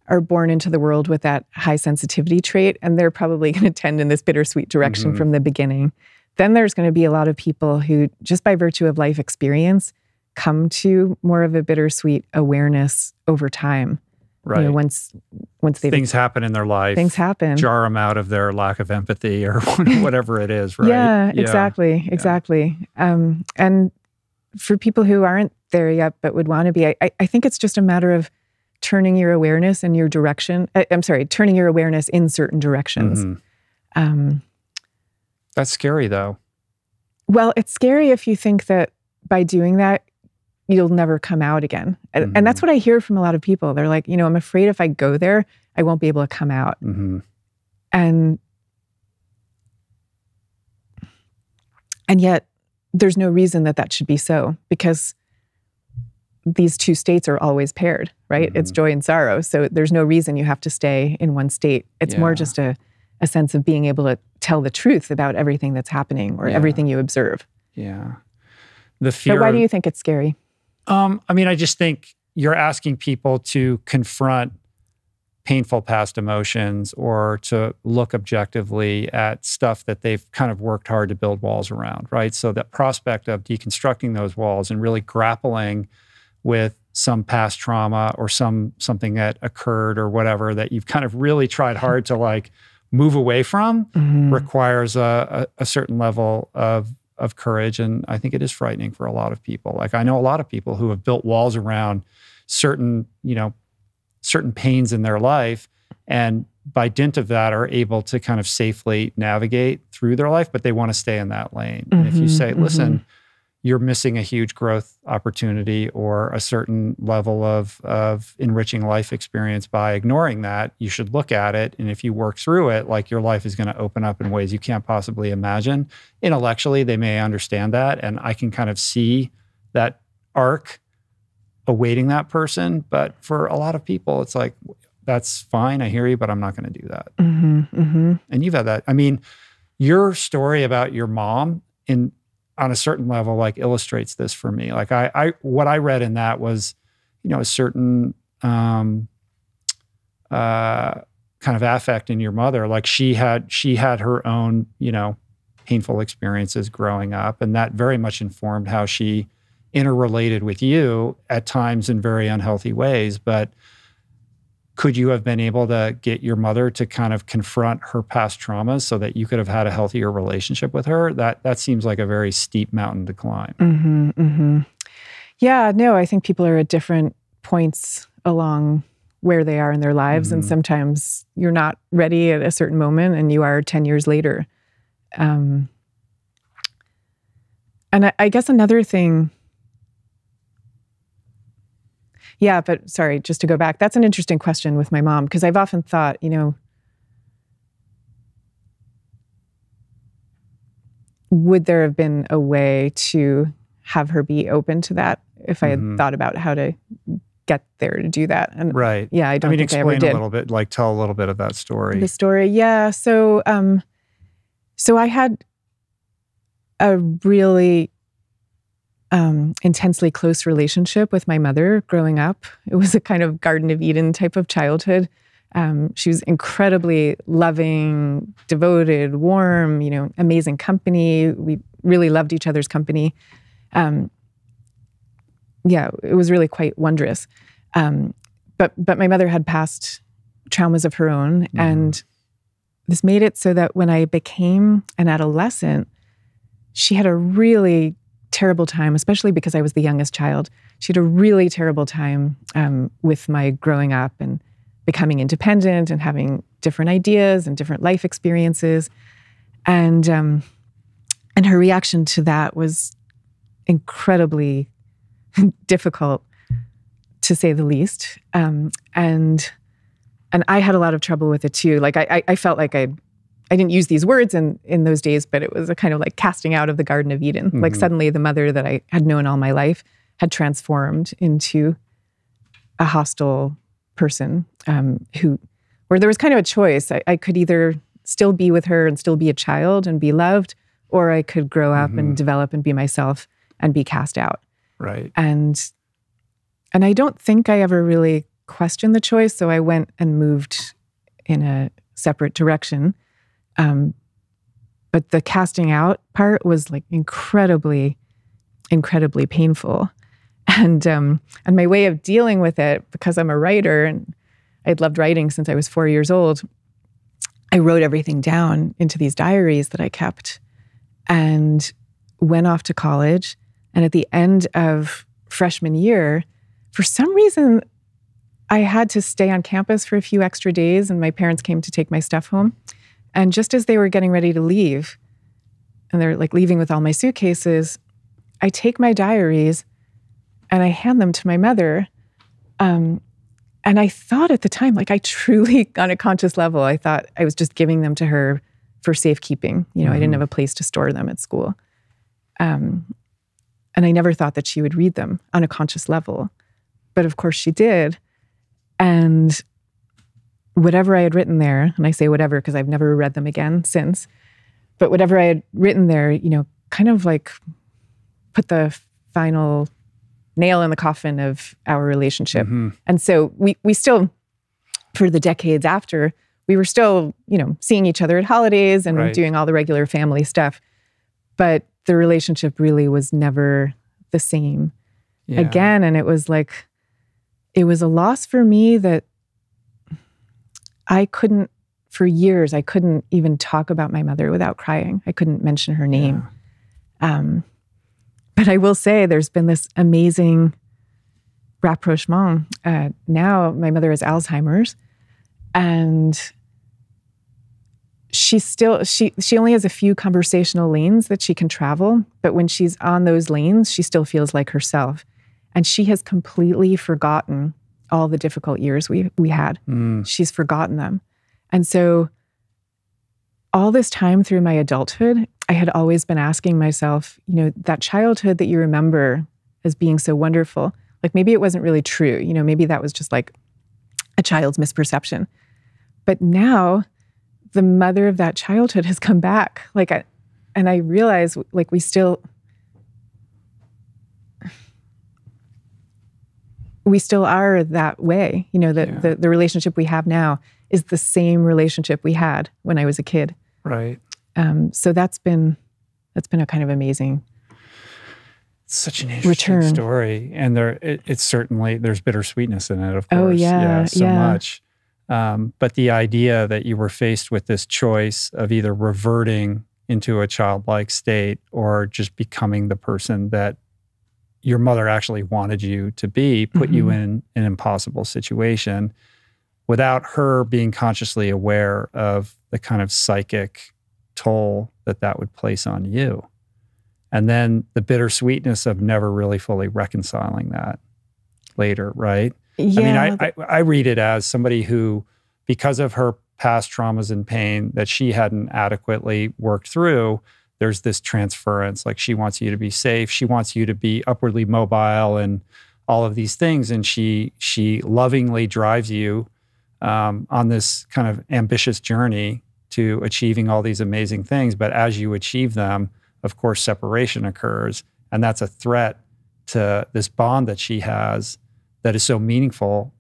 are born into the world with that high sensitivity trait and they're probably <laughs> going to tend in this bittersweet direction mm-hmm. from the beginning then there's going to be a lot of people who just by virtue of life experience come to more of a bittersweet awareness over time Right. You know, once once they things happen in their life, things happen, jar them out of their lack of empathy or <laughs> whatever it is. Right. Yeah, yeah. exactly, exactly. Um, and for people who aren't there yet but would want to be, I, I think it's just a matter of turning your awareness in your direction. I, am sorry, turning your awareness in certain directions. Mm-hmm. Um, That's scary, though. Well, it's scary if you think that by doing that you'll never come out again. And, mm-hmm. and, that's mm-hmm. what I hear from a lot of people. They're like, you know, I'm afraid if I go there, I won't be able to come out. Mm-hmm. And and yet there's no reason that that should be so because these two states are always paired, right? Mm-hmm. It's joy and sorrow. So there's no reason you have to stay in one state. It's yeah. more just a, a sense of being able to tell the truth about everything that's happening or yeah. everything you observe. Yeah. The fear. So why do you think it's scary? Um, I mean, I just think you're asking people to confront painful past emotions or to look objectively at stuff that they've kind of worked hard to build walls around, right? So that prospect of deconstructing those walls and really grappling with some past trauma or some something that occurred or whatever that you've kind of really tried hard to like move away from mm-hmm. requires a, a, a certain level of of courage. And I think it is frightening for a lot of people. Like I know a lot of people who have built walls around certain, you know, certain pains in their life. And by dint of that are able to kind of safely navigate through their life, but they want to stay in that lane. Mm-hmm, and if you mm-hmm, say, listen, mm-hmm you're missing a huge growth opportunity or a certain level of, of enriching life experience by ignoring that, you should look at it. And if you work through it, like your life is going to open up in ways you can't possibly imagine. Intellectually, they may understand that. And I can kind of see that arc awaiting that person. But for a lot of people, it's like, that's fine. I hear you, but I'm not going to do that. Mm-hmm, mm-hmm. And you've had that. I mean, your story about your mom in on a certain level like illustrates this for me. Like I, I what I read in that was, you know, a certain um, uh, kind of affect in your mother. Like she had she had her own, you know, painful experiences growing up, and that very much informed how she interrelated with you at times in very unhealthy ways. But could you have been able to get your mother to kind of confront her past traumas so that you could have had a healthier relationship with her that that seems like a very steep mountain to climb mm-hmm, mm-hmm. yeah no i think people are at different points along where they are in their lives mm-hmm. and sometimes you're not ready at a certain moment and you are 10 years later um, and I, I guess another thing yeah, but sorry, just to go back, that's an interesting question with my mom because I've often thought, you know, would there have been a way to have her be open to that if I had mm-hmm. thought about how to get there to do that? And right, yeah, I don't I mean, think explain I ever did. a little bit, like tell a little bit of that story. The story, yeah. So, um, so I had a really um, intensely close relationship with my mother growing up. It was a kind of Garden of Eden type of childhood. Um, she was incredibly loving, devoted, warm, you know, amazing company. We really loved each other's company. Um, yeah, it was really quite wondrous. Um, but but my mother had past traumas of her own, mm-hmm. and this made it so that when I became an adolescent, she had a really terrible time, especially because I was the youngest child. She had a really terrible time um, with my growing up and becoming independent and having different ideas and different life experiences. And um, and her reaction to that was incredibly <laughs> difficult, to say the least. Um, and and I had a lot of trouble with it too. Like I, I felt like I I didn't use these words in in those days, but it was a kind of like casting out of the Garden of Eden. Mm-hmm. Like suddenly the mother that I had known all my life had transformed into a hostile person um, who, where there was kind of a choice. I, I, could either still be with her and still be a child and be loved, or I could grow up mm-hmm. and develop and be myself and be cast out. Right. And and I don't think I ever really questioned the choice, so I went and moved in a separate direction. Um, but the casting out part was like incredibly, incredibly painful. <laughs> And um, and my way of dealing with it, because I'm a writer and I'd loved writing since I was four years old, I wrote everything down into these diaries that I kept and went off to college. And at the end of freshman year, for some reason, I had to stay on campus for a few extra days, and my parents came to take my stuff home. And just as they were getting ready to leave, and they're like leaving with all my suitcases, I take my diaries and I hand them to my mother. Um, and I thought at the time, like I truly, <laughs> on a conscious level, I thought I was just giving them to her for safekeeping. You know, mm-hmm. I didn't mm-hmm. have a place to store them at school. Um, and I never thought that she would read them on a conscious level. But of course she did. And whatever I had written there, and I say whatever because I've never read them again since, but whatever I had written there, you know, kind of like put the final nail in the coffin of our relationship. Mm-hmm. And so we we still for the decades after, we were still, you know, seeing each other at holidays and right. doing all the regular family stuff. But the relationship really was never the same yeah. again and it was like it was a loss for me that I couldn't, for years, I couldn't even talk about my mother without crying. I couldn't mention her name. Yeah. Um, but I will say there's been this amazing rapprochement. Uh, now my mother has Alzheimer's and she still she she only has a few conversational lanes that she can travel but when she's on those lanes she still feels like herself and she has completely forgotten all the difficult years we we had. Mm. She's forgotten them. And so all this time through my adulthood, I had always been asking myself, you know, that childhood that you remember as being so wonderful, like maybe it wasn't really true. You know, maybe that was just like a child's misperception. But now the mother of that childhood has come back. Like I, and I realize like we still we still are that way. You know, the, yeah. the, the relationship we have now is the same relationship we had when I was a kid. Right. Um, so that's been that's been a kind of amazing. such an interesting return. story, and there it, it's certainly there's bittersweetness in it. Of oh, course, oh yeah, yeah so yeah. much. Um, but the idea that you were faced with this choice of either reverting into a childlike state or just becoming the person that your mother actually wanted you to be put mm-hmm. you in an impossible situation without her being consciously aware of the kind of psychic toll that that would place on you. And then the bittersweetness of never really fully reconciling that later, right? Yeah. I mean, I, I, I read it as somebody who, because of her past traumas and pain that she hadn't adequately worked through, there's this transference. Like she wants you to be safe. She wants you to be upwardly mobile and all of these things. And she she lovingly drives you um, on this kind of ambitious journey to achieving all these amazing things. But as you achieve them, of course, separation occurs, and that's a threat to this bond that she has that is so meaningful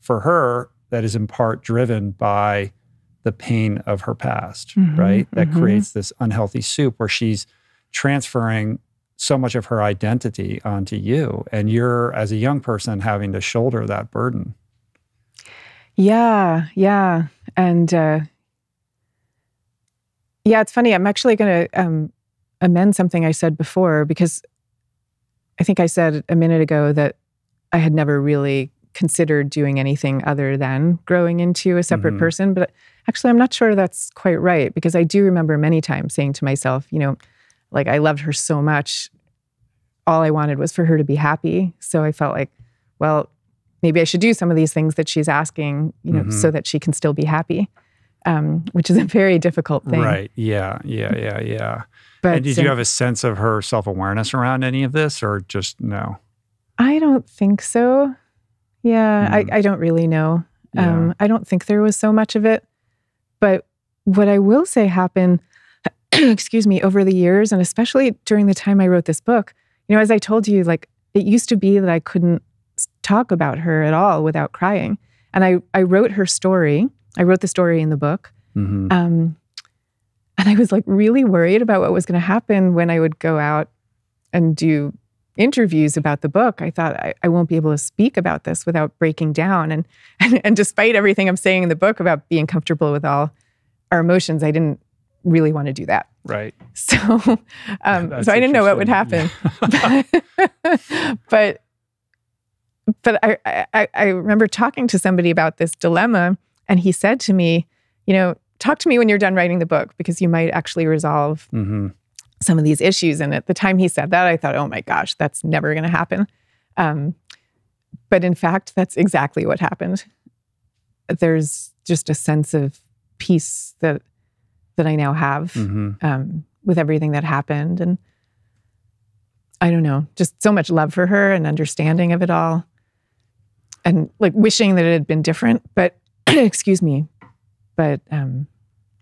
for her. That is in part driven by the pain of her past, mm-hmm, right? That mm-hmm. creates this unhealthy soup where she's transferring so much of her identity onto you. And you're, as a young person, having to shoulder that burden. Yeah, yeah. And uh, yeah, it's funny. I'm actually going to um, amend something I said before because I think I said a minute ago that I had never really considered doing anything other than growing into a separate mm-hmm. person. But actually, I'm not sure that's quite right because I do remember many times saying to myself, you know, like I loved her so much. All I wanted was for her to be happy. So I felt like, well, maybe I should do some of these things that she's asking, you know, mm-hmm. so that she can still be happy, um, which is a very difficult thing. Right. Yeah. Yeah. <laughs> Yeah. Yeah. But and did you have a sense of her self awareness around any of this or just no? I don't think so. Yeah, mm. I, I don't really know. Yeah. Um, I don't think there was so much of it. But what I will say happened, <clears throat> excuse me, over the years, and especially during the time I wrote this book, you know, as I told you, like it used to be that I couldn't talk about her at all without crying. And I, I wrote her story. I wrote the story in the book. Mm-hmm. Um, and I was like really worried about what was going to happen when I would go out and do interviews about the book. I thought I, I, won't be able to speak about this without breaking down. And, <laughs> and and despite everything I'm saying in the book about being comfortable with all our emotions, I didn't really want to do that. Right. <laughs> So, um, so I didn't know what would happen. Yeah. <laughs> but but I, I I remember talking to somebody about this dilemma, and he said to me, you know, talk to me when you're done writing the book because you might actually resolve mm-hmm. Some of these issues. And at the time he said that, I thought, oh my gosh, that's never going to happen. Um, but in fact, that's exactly what happened. There's just a sense of peace that that I now have mm-hmm. um, with everything that happened, and I don't know, just so much love for her and understanding of it all, and like wishing that it had been different. But <clears throat> excuse me, but um,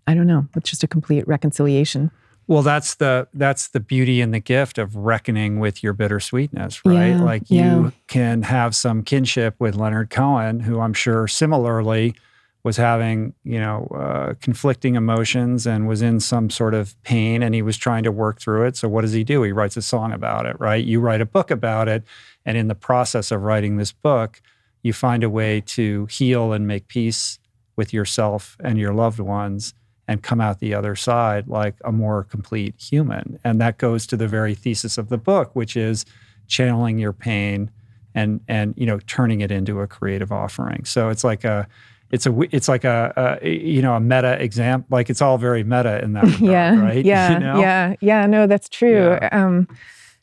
I don't know. It's just a complete reconciliation. Well, that's the that's the beauty and the gift of reckoning with your bittersweetness, right? Yeah, like you yeah. can have some kinship with Leonard Cohen, who I'm sure similarly was having, you know, uh, conflicting emotions and was in some sort of pain, and he was trying to work through it. So what does he do? He writes a song about it, right? You write a book about it, and in the process of writing this book, you find a way to heal and make peace with yourself and your loved ones and come out the other side like a more complete human. And that goes to the very thesis of the book, which is channeling your pain and and you know turning it into a creative offering. So it's like a it's a it's like a, a you know a meta example like it's all very meta in that <laughs> regard, yeah right <laughs> yeah you know? yeah yeah no that's true yeah. um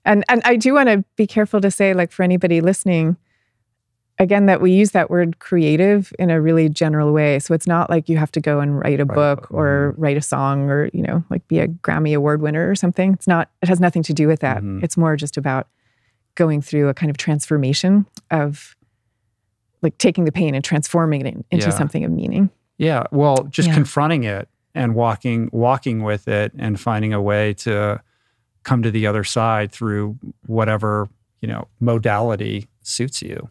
and and I do want to be careful to say like for anybody listening again that we use that word creative in a really general way so it's not like you have to go and write a right. book or mm-hmm. write a song or you know like be a grammy award winner or something it's not it has nothing to do with that mm-hmm. it's more just about going through a kind of transformation of like taking the pain and transforming it into yeah. something of meaning yeah well just yeah. confronting it and walking walking with it and finding a way to come to the other side through whatever you know modality suits you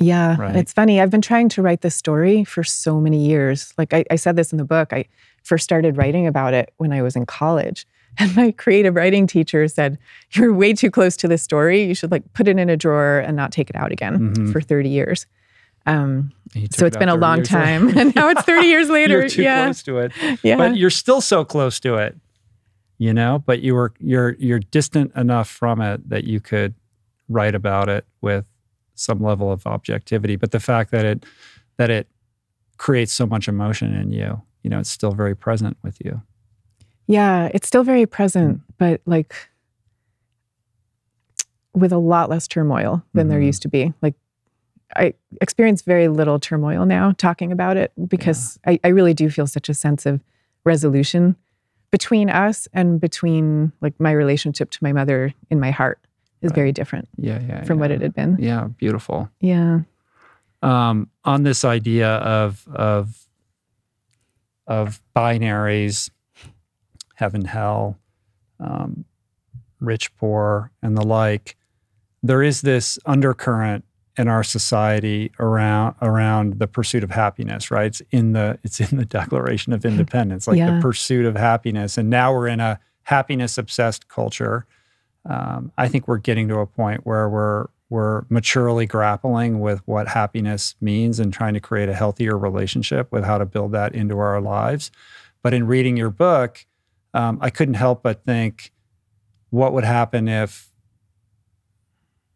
yeah, right? it's funny. I've been trying to write this story for so many years. Like I, I, said this in the book, I first started writing about it when I was in college. <laughs> And my creative writing teacher said, You're way too close to this story. You should like put it in a drawer and not take it out again mm-hmm. for 30 years. Um, so it's it been a long time. <laughs> and now it's 30 years <laughs> later. you're too yeah. close to it. Yeah. But you're still so close to it. You know, but you were you're you're distant enough from it that you could write about it with some level of objectivity. But the fact that it that it creates so much emotion in you, you know, it's still very present with you. Yeah, it's still very present, mm. but like with a lot less turmoil than mm-hmm. there used to be. Like I experience very little turmoil now talking about it because yeah. I, I really do feel such a sense of resolution between us and between like my relationship to my mother in my heart is right. very different. Yeah, yeah. From yeah. what it had been. Yeah, beautiful. Yeah. Um, on this idea of of of binaries, heaven, hell, um, rich, poor, and the like, there is this undercurrent in our society around around the pursuit of happiness, right? It's in the it's in the Declaration of <laughs> Independence, like yeah. the pursuit of happiness. And now we're in a happiness obsessed culture um, I think we're getting to a point where we're we're maturely grappling with what happiness means and trying to create a healthier relationship with how to build that into our lives. But in reading your book, um, I couldn't help but think, what would happen if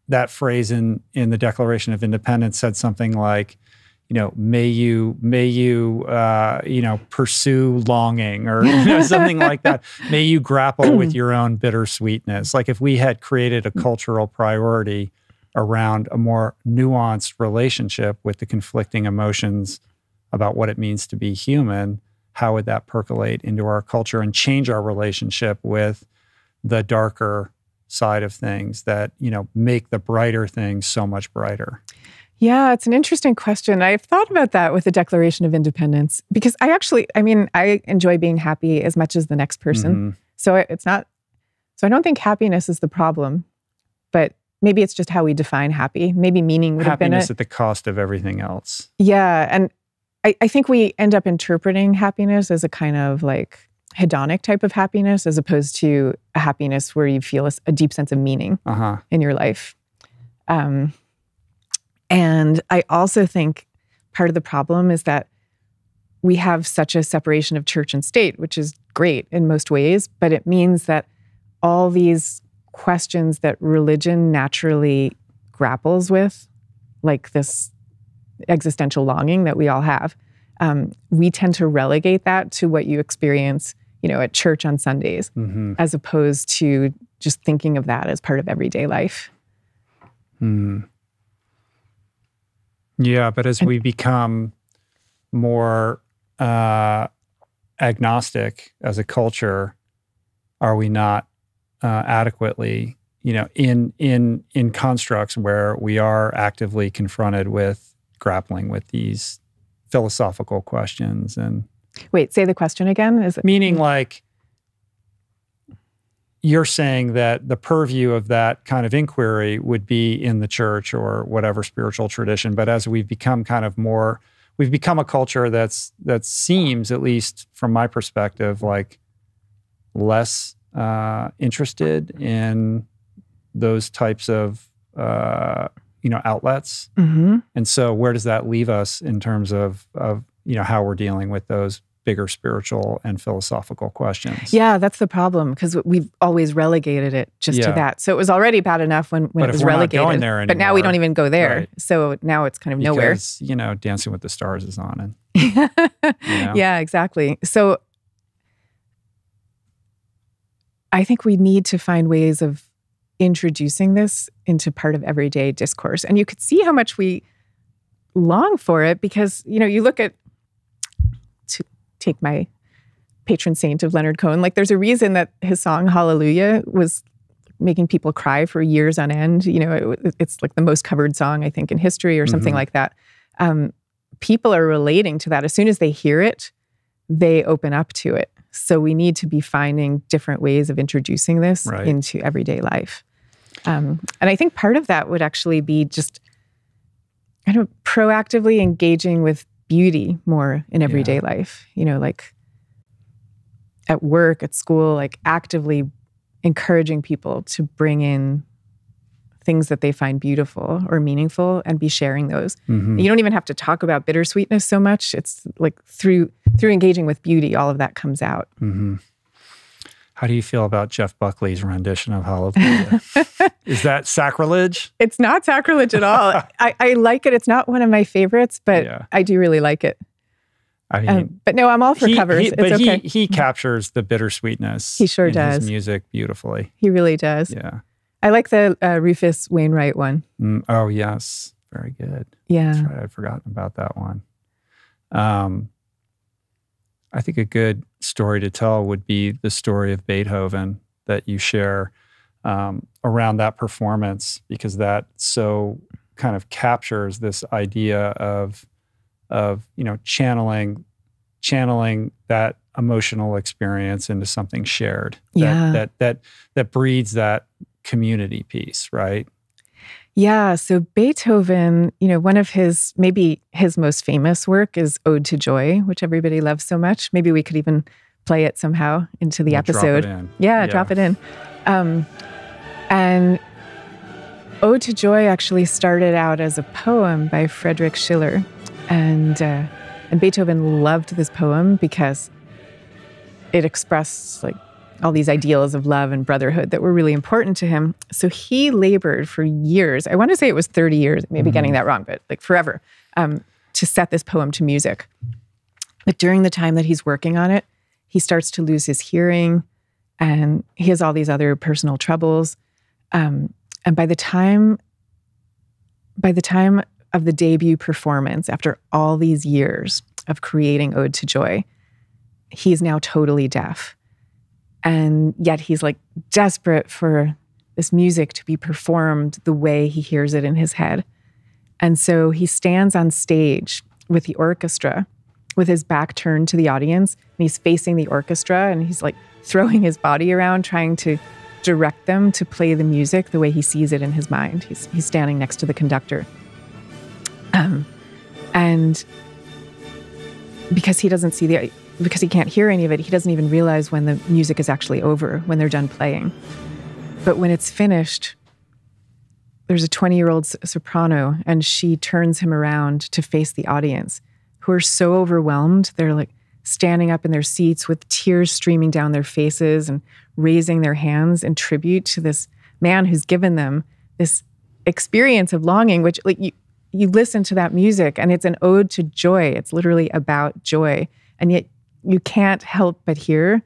that phrase in in the Declaration of Independence said something like, you know, may you, may you, uh, you know, pursue longing or you know, <laughs> something like that. May you grapple with <clears throat> your own bittersweetness. Like if we had created a cultural priority around a more nuanced relationship with the conflicting emotions about what it means to be human, how would that percolate into our culture and change our relationship with the darker side of things that you know make the brighter things so much brighter yeah, it's an interesting question. I've thought about that with the Declaration of Independence because I actually, I mean, I enjoy being happy as much as the next person. Mm-hmm. So it's not, so I don't think happiness is the problem, but maybe it's just how we define happy. Maybe meaning would happiness have been at the cost of everything else. Yeah. And I, I think we end up interpreting happiness as a kind of like hedonic type of happiness as opposed to a happiness where you feel a, a deep sense of meaning uh-huh. in your life. Um, and I also think part of the problem is that we have such a separation of church and state, which is great in most ways, but it means that all these questions that religion naturally grapples with, like this existential longing that we all have, um, we tend to relegate that to what you experience, you know, at church on Sundays, mm-hmm. as opposed to just thinking of that as part of everyday life. Hmm. Yeah, but as we become more uh, agnostic as a culture, are we not uh, adequately, you know, in in in constructs where we are actively confronted with grappling with these philosophical questions and wait, say the question again. Is it meaning like you're saying that the purview of that kind of inquiry would be in the church or whatever spiritual tradition but as we've become kind of more we've become a culture that's that seems at least from my perspective like less uh, interested in those types of uh, you know outlets mm-hmm. and so where does that leave us in terms of of you know how we're dealing with those bigger spiritual and philosophical questions. Yeah, that's the problem because we've always relegated it just yeah. to that. So it was already bad enough when, when it was relegated. Anymore, but now we don't even go there. Right. So now it's kind of because, nowhere. You know, Dancing with the Stars is on and <laughs> you know. Yeah, exactly. So I think we need to find ways of introducing this into part of everyday discourse. And you could see how much we long for it because, you know, you look at take my patron saint of Leonard Cohen. Like there's a reason that his song Hallelujah was making people cry for years on end. You know, it, it's like the most covered song I think in history or something mm-hmm. like that. Um, people are relating to that as soon as they hear it, they open up to it. So we need to be finding different ways of introducing this right. into everyday life. Um, and I think part of that would actually be just kind of proactively engaging with beauty more in everyday yeah. life. You know, like at work, at school, like actively encouraging people to bring in things that they find beautiful or meaningful and be sharing those. Mm-hmm. You don't even have to talk about bittersweetness so much. It's like through through engaging with beauty, all of that comes out. Mm-hmm. How do you feel about Jeff Buckley's rendition of Hallelujah? <laughs> Is that sacrilege? It's not sacrilege at all. <laughs> I, I, like it. It's not one of my favorites, but yeah. I do really like it. I mean, um, but no, I'm all for he, covers. He, it's but okay. he he captures the bittersweetness. He sure does. music beautifully. He really does. Yeah. I like the uh, Rufus Wainwright one. Mm, oh yes, very good. Yeah, right. I'd forgotten about that one. Um, I think a good story to tell would be the story of Beethoven that you share um, around that performance, because that so kind of captures this idea of of you know channeling channeling that emotional experience into something shared that, yeah. that that that breeds that community piece right yeah. So Beethoven, you know, one of his, maybe his most famous work is Ode to Joy, which everybody loves so much. Maybe we could even play it somehow into the we'll episode. Yeah, yeah, drop it in. Um, and Ode to Joy actually started out as a poem by Friedrich Schiller. And, uh, and Beethoven loved this poem because it expressed like all these ideals of love and brotherhood that were really important to him. So he labored for years. I want to say it was 30 years, maybe mm-hmm. getting that wrong, but like forever, um, to set this poem to music. But during the time that he's working on it, he starts to lose his hearing and he has all these other personal troubles. Um, and by the time, by the time of the debut performance, after all these years of creating Ode to Joy, he's now totally deaf and yet he's like desperate for this music to be performed the way he hears it in his head. And so he stands on stage with the orchestra with his back turned to the audience and he's facing the orchestra and he's like throwing his body around trying to direct them to play the music the way he sees it in his mind. He's, he's standing next to the conductor. Um, and because he doesn't see the, because he can't hear any of it, he doesn't even realize when the music is actually over, when they're done playing. But when it's finished, there's a 20 year old soprano, and she turns him around to face the audience who are so overwhelmed. They're like standing up in their seats with tears streaming down their faces and raising their hands in tribute to this man who's given them this experience of longing, which, like, you, you listen to that music and it's an ode to joy. It's literally about joy. And yet you can't help but hear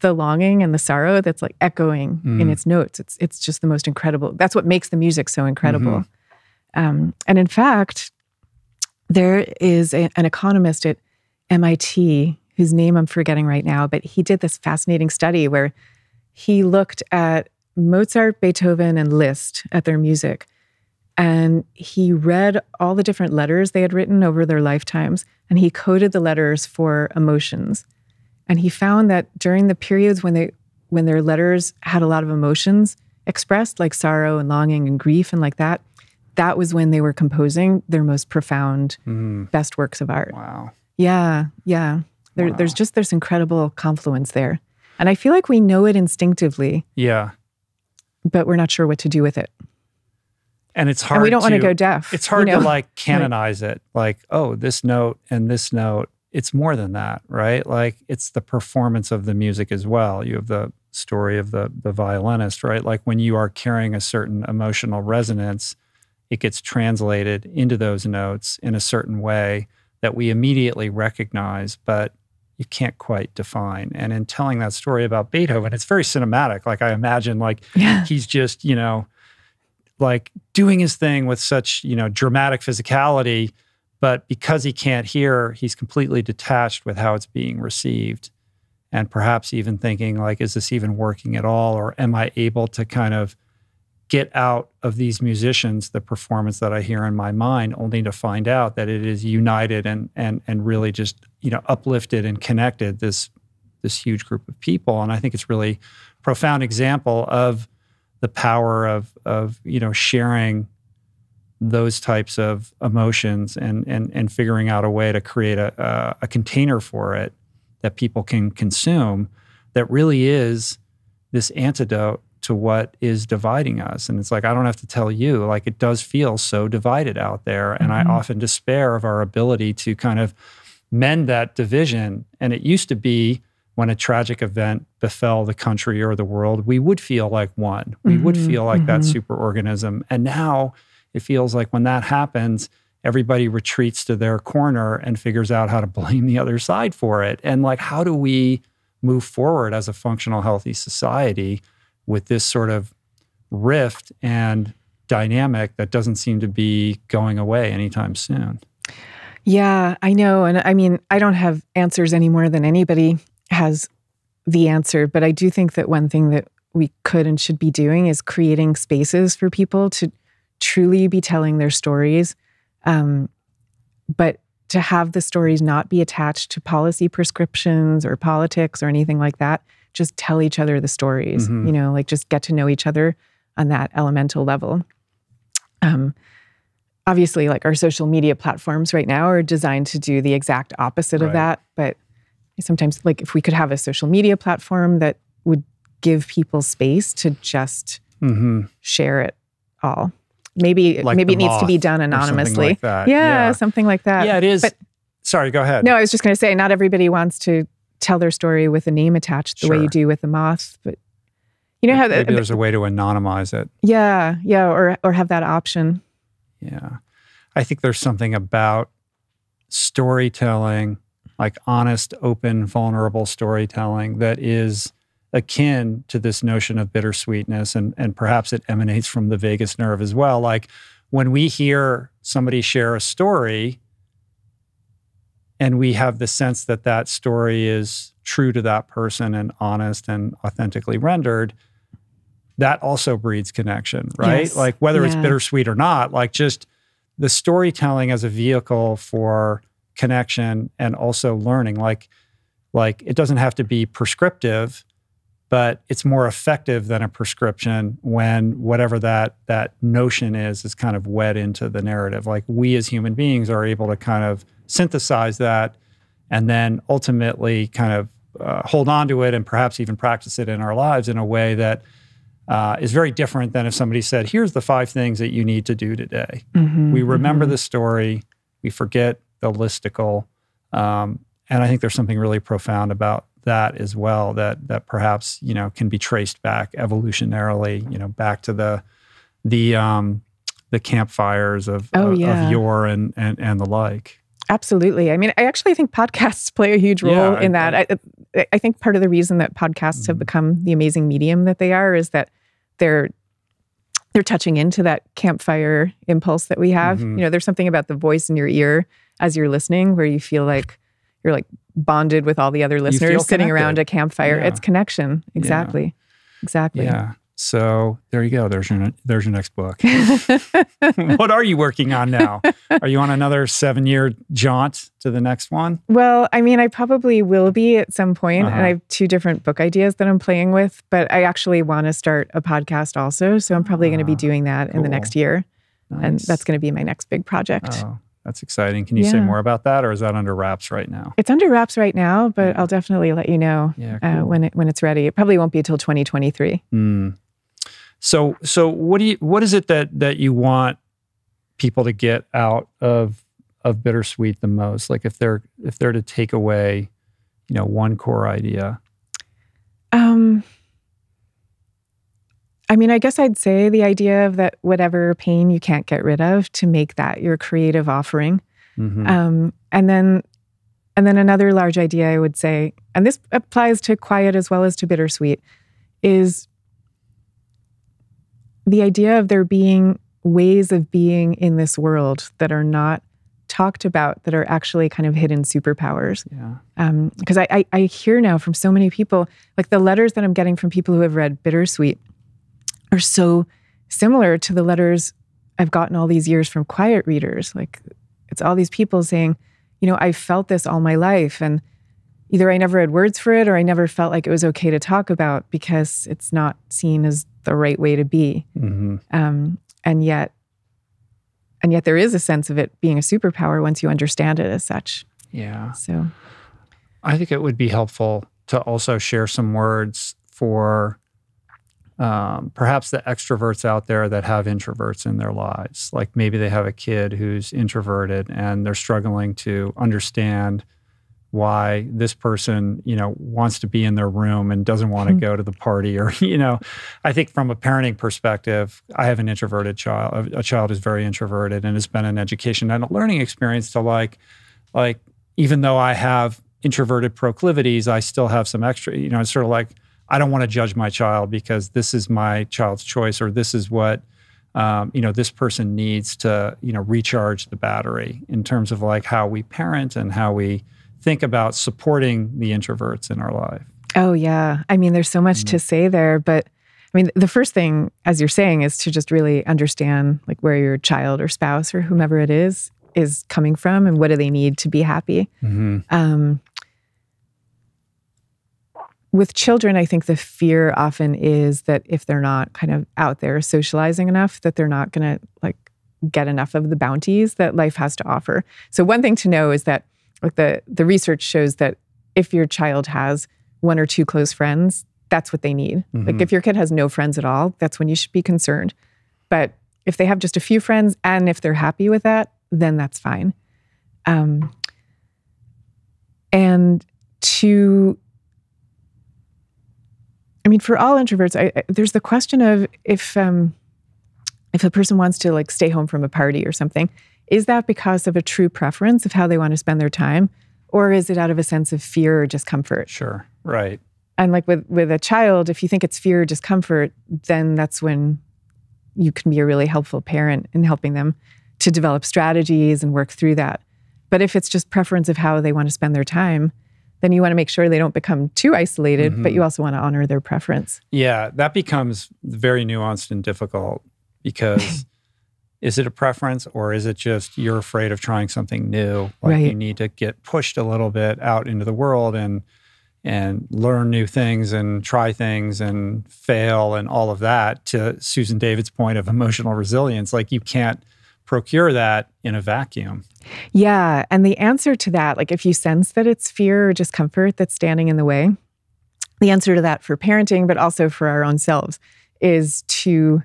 the longing and the sorrow that's like echoing mm. in its notes. It's it's just the most incredible. That's what makes the music so incredible. Mm-hmm. Um, and in fact, there is a, an economist at MIT whose name I'm forgetting right now, but he did this fascinating study where he looked at Mozart, Beethoven, and Liszt at their music. And he read all the different letters they had written over their lifetimes, and he coded the letters for emotions. And he found that during the periods when they when their letters had a lot of emotions expressed, like sorrow and longing and grief and like that, that was when they were composing their most profound, mm. best works of art. Wow. Yeah, yeah. There, wow. There's just this incredible confluence there. And I feel like we know it instinctively. Yeah. But we're not sure what to do with it. And it's hard. And we don't to, want to go deaf. It's hard you know? to like <laughs> canonize right. it. Like, oh, this note and this note it's more than that, right? Like it's the performance of the music as well. You have the story of the the violinist, right? Like when you are carrying a certain emotional resonance, it gets translated into those notes in a certain way that we immediately recognize, but you can't quite define. And in telling that story about Beethoven, it's very cinematic. Like I imagine like yeah. he's just, you know, like doing his thing with such, you know, dramatic physicality but because he can't hear, he's completely detached with how it's being received. And perhaps even thinking, like, is this even working at all? Or am I able to kind of get out of these musicians the performance that I hear in my mind, only to find out that it is united and and and really just, you know, uplifted and connected this this huge group of people. And I think it's really profound example of the power of of, you know, sharing those types of emotions and and and figuring out a way to create a, a, a container for it that people can consume that really is this antidote to what is dividing us. And it's like i don't have to tell you like it does feel so divided out there. And mm-hmm. i often despair of our ability to kind of mend that division. And it used to be when a tragic event befell the country or the world we would feel like one we mm-hmm. would feel like mm-hmm. that superorganism and now it feels like when that happens, everybody retreats to their corner and figures out how to blame the other side for it. And like, how do we move forward as a functional, healthy society with this sort of rift and dynamic that doesn't seem to be going away anytime soon? Yeah, I know. And I mean, I don't have answers any more than anybody has the answer, but I do think that one thing that we could and should be doing is creating spaces for people to truly be telling their stories, um, but to have the stories not be attached to policy prescriptions or politics or anything like that. Just tell each other the stories, mm-hmm. you know, like just get to know each other on that elemental level. Um, obviously, like our social media platforms right now are designed to do the exact opposite right. of that. But sometimes, like, if we could have a social media platform that would give people space to just mm-hmm. share it all maybe like maybe it needs to be done anonymously. Like yeah, yeah, something like that. Yeah, it is. But, Sorry, go ahead. No, I was just going to say, not everybody wants to tell their story with a name attached the sure. way you do with the moth, but you know how maybe the, there's a way to anonymize it. Yeah, yeah, or or have that option. Yeah, I think there's something about storytelling, like honest, open, vulnerable storytelling, that is akin to this notion of bittersweetness, and, and perhaps it emanates from the vagus nerve as well. Like when we hear somebody share a story, and we have the sense that that story is true to that person and honest and authentically rendered, that also breeds connection, right? Yes. Like whether Yeah. it's bittersweet or not, like just the storytelling as a vehicle for connection and also learning. Like, like it doesn't have to be prescriptive, but it's more effective than a prescription when whatever that that notion is is kind of wed into the narrative. Like we as human beings are able to kind of synthesize that and then ultimately kind of uh, hold on to it and perhaps even practice it in our lives in a way that uh, is very different than if somebody said, "Here's the five things that you need to do today." Mhm, We remember mhm. the story, we forget the listicle, um, and I think there's something really profound about that as well. That that perhaps you know can be traced back evolutionarily, you know, back to the the um, the campfires of, Oh, of, yeah. of yore and, and and the like. Absolutely. I mean, I actually think podcasts play a huge role Yeah, in that. I, I, I think part of the reason that podcasts have Mhm. become the amazing medium that they are is that they're they're touching into that campfire impulse that we have. Mhm. You know, there's something about the voice in your ear as you're listening where you feel like you're like bonded with all the other listeners sitting around a campfire. Yeah. It's connection. Exactly. Exactly. Yeah. So there you go. There's your there's your next book. <laughs> <laughs> what are you working on now? Are you on another seven year jaunt to the next one? Well, I mean, I probably will be at some point, Uh-huh. and I have two different book ideas that I'm playing with, but I actually want to start a podcast also. So I'm probably going to be Ah, doing that in the next year. And that's going to be my next big project. Oh, that's exciting. Can you say more about that, or is that under wraps right now? It's under wraps right now, but Yeah. I'll definitely let you know Yeah. uh, when it when it's ready. It probably won't be until 2023. Mm. So so what do you what is it that that you want people to get out of of bittersweet the most? Like if they're if they're to take away, you know, one core idea. Um, I mean, I guess I'd say the idea of that whatever pain you can't get rid of to make that your creative offering. Mhm. Um, and then, and then another large idea I would say, and this applies to quiet as well as to bittersweet, is the idea of there being ways of being in this world that are not talked about that are actually kind of hidden superpowers yeah. because I, I I hear now from so many people like the letters that I'm getting from people who have read Bittersweet are so similar to the letters I've gotten all these years from quiet readers. Like it's all these people saying, you know, I felt this all my life and either I never had words for it or I never felt like it was okay to talk about because it's not seen as the right way to be. hmm Um, and yet and yet there is a sense of it being a superpower once you understand it as such. Yeah. So I think it would be helpful to also share some words for um, perhaps the extroverts out there that have introverts in their lives. Like maybe they have a kid who's introverted and they're struggling to understand why this person, you know, wants to be in their room and doesn't want to Mhm. go to the party or, <laughs> you know, I think from a parenting perspective, I have an introverted child, a- a child who's very introverted and has been an education and a learning experience to like, like, even though I have introverted proclivities, I still have some extra, you know, it's sort of like, I don't want to judge my child because this is my child's choice or this is what, um, you know, this person needs to, you know, recharge the battery in terms of like how we parent and how we think about supporting the introverts in our life. Oh, yeah. I mean, there's so much to say there, but I mean, the first thing, as you're saying, is to just really understand like where your child or spouse or whomever it is is coming from and what do they need to be happy. Mm-hmm. Um, with children, I think the fear often is that if they're not kind of out there socializing enough, that they're not going to like get enough of the bounties that life has to offer. So one thing to know is that like the the research shows that if your child has one or two close friends, that's what they need. Like Mhm. if your kid has no friends at all, that's when you should be concerned. But if they have just a few friends and if they're happy with that, then that's fine. Um, and to I mean, for all introverts, I, I- there's the question of if um, if a person wants to like stay home from a party or something, is that because of a true preference of how they want to spend their time, or is it out of a sense of fear or discomfort? Sure. Right. And like with with a child, if you think it's fear or discomfort, then that's when you can be a really helpful parent in helping them to develop strategies and work through that. But if it's just preference of how they want to spend their time, then you want to make sure they don't become too isolated, mm-hmm. but you also want to honor their preference. Yeah, that becomes very nuanced and difficult because <laughs> is it a preference or is it just you're afraid of trying something new? Like right. you need to get pushed a little bit out into the world and and learn new things and try things and fail and all of that to Susan David's point of emotional resilience. Like you can't procure that in a vacuum. Yeah. And the answer to that, like if you sense that it's fear or discomfort that's standing in the way, the answer to that for parenting, but also for our own selves, is to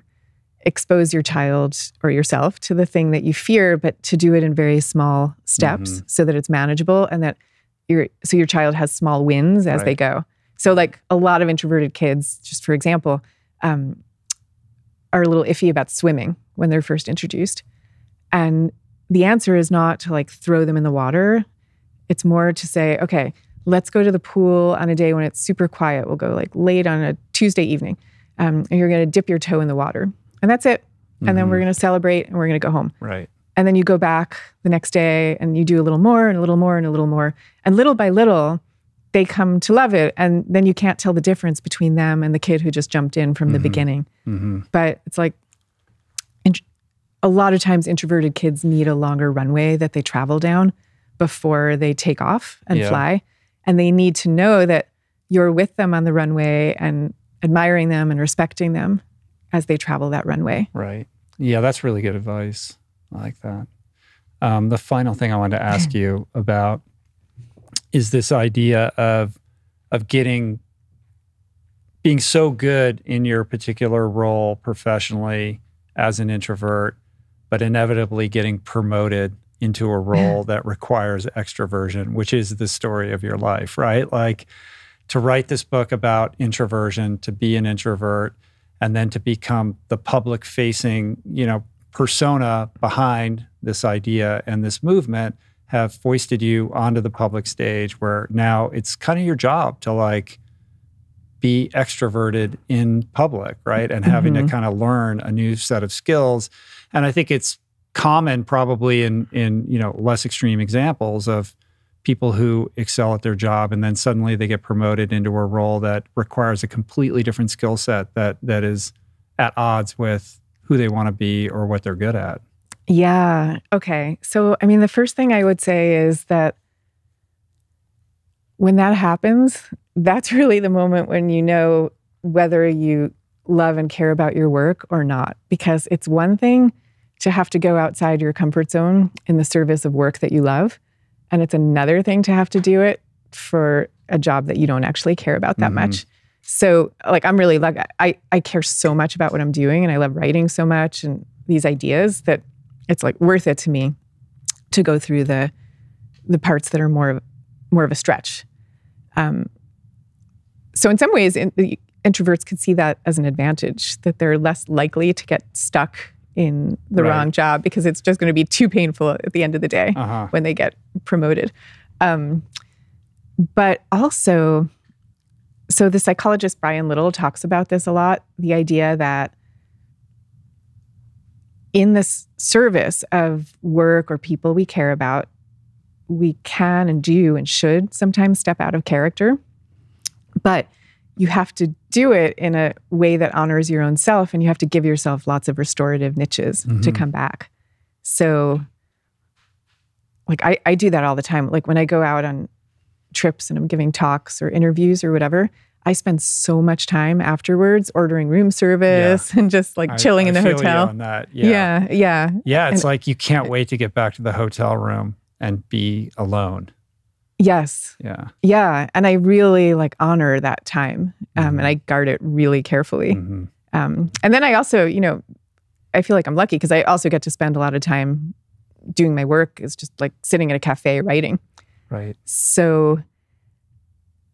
expose your child or yourself to the thing that you fear, but to do it in very small steps mm-hmm. so that it's manageable and that your so your child has small wins as right. they go. So like a lot of introverted kids, just for example, um, are a little iffy about swimming when they're first introduced. And the answer is not to like throw them in the water. It's more to say, okay, let's go to the pool on a day when it's super quiet. We'll go like late on a Tuesday evening. Um, and you're going to dip your toe in the water. And that's it. And mm-hmm. then we're mm-hmm. going to celebrate and we're going to go home. Right. And then you go back the next day and you do a little more and a little more and a little more. And little by little, they come to love it. And then you can't tell the difference between them and the kid who just jumped in from mm-hmm. the beginning. Mm-hmm. But it's like, a lot of times introverted kids need a longer runway that they travel down before they take off and yeah. fly. And they need to know that you're with them on the runway and admiring them and respecting them as they travel that runway. Right. Yeah, that's really good advice. I like that. Um, the final thing I wanted to ask <laughs> you about is this idea of of getting being so good in your particular role professionally as an introvert but inevitably getting promoted into a role that requires extroversion, which is the story of your life, right? Like to write this book about introversion, to be an introvert, and then to become the public facing, you know, persona behind this idea and this movement have foisted you onto the public stage where now it's kind of your job to like be extroverted in public, right? And having mm-hmm. to kind of learn a new set of skills and I think it's common probably in in you know less extreme examples of people who excel at their job and then suddenly they get promoted into a role that requires a completely different skill set that that is at odds with who they want to be or what they're good at. Yeah. Okay. So I mean the first thing I would say is that when that happens, that's <laughs> really the moment when you know whether you love and care about your work or not. Because it's one thing to have to go outside your comfort zone in the service of work that you love. And it's another thing to have to do it for a job that you don't actually care about that mm-hmm. much. So, like, I'm really like, I, I care so much about what I'm doing and I love writing so much and these ideas that it's like worth it to me to go through the the parts that are more of, more of a stretch. Um, so in some ways, in, introverts can see that as an advantage that they're less likely to get stuck in the right. wrong job because it's just going to be too painful at the end of the day uh-huh. when they get promoted. Um, but also, so the psychologist Brian Little talks about this a lot the idea that in this service of work or people we care about, we can and do and should sometimes step out of character. But you have to do it in a way that honors your own self and you have to give yourself lots of restorative niches mm-hmm. to come back so like I, I do that all the time like when i go out on trips and i'm giving talks or interviews or whatever i spend so much time afterwards ordering room service yeah. <laughs> and just like chilling I, in the hotel Yeah. yeah yeah yeah it's and, like you can't wait to get back to the hotel room and be alone Yes. Yeah. Yeah. And I really like honor that time um, mm-hmm. and I guard it really carefully. Mm-hmm. Um, and then I also, you know, I feel like I'm lucky because I also get to spend a lot of time doing my work is just like sitting in a cafe writing. Right. So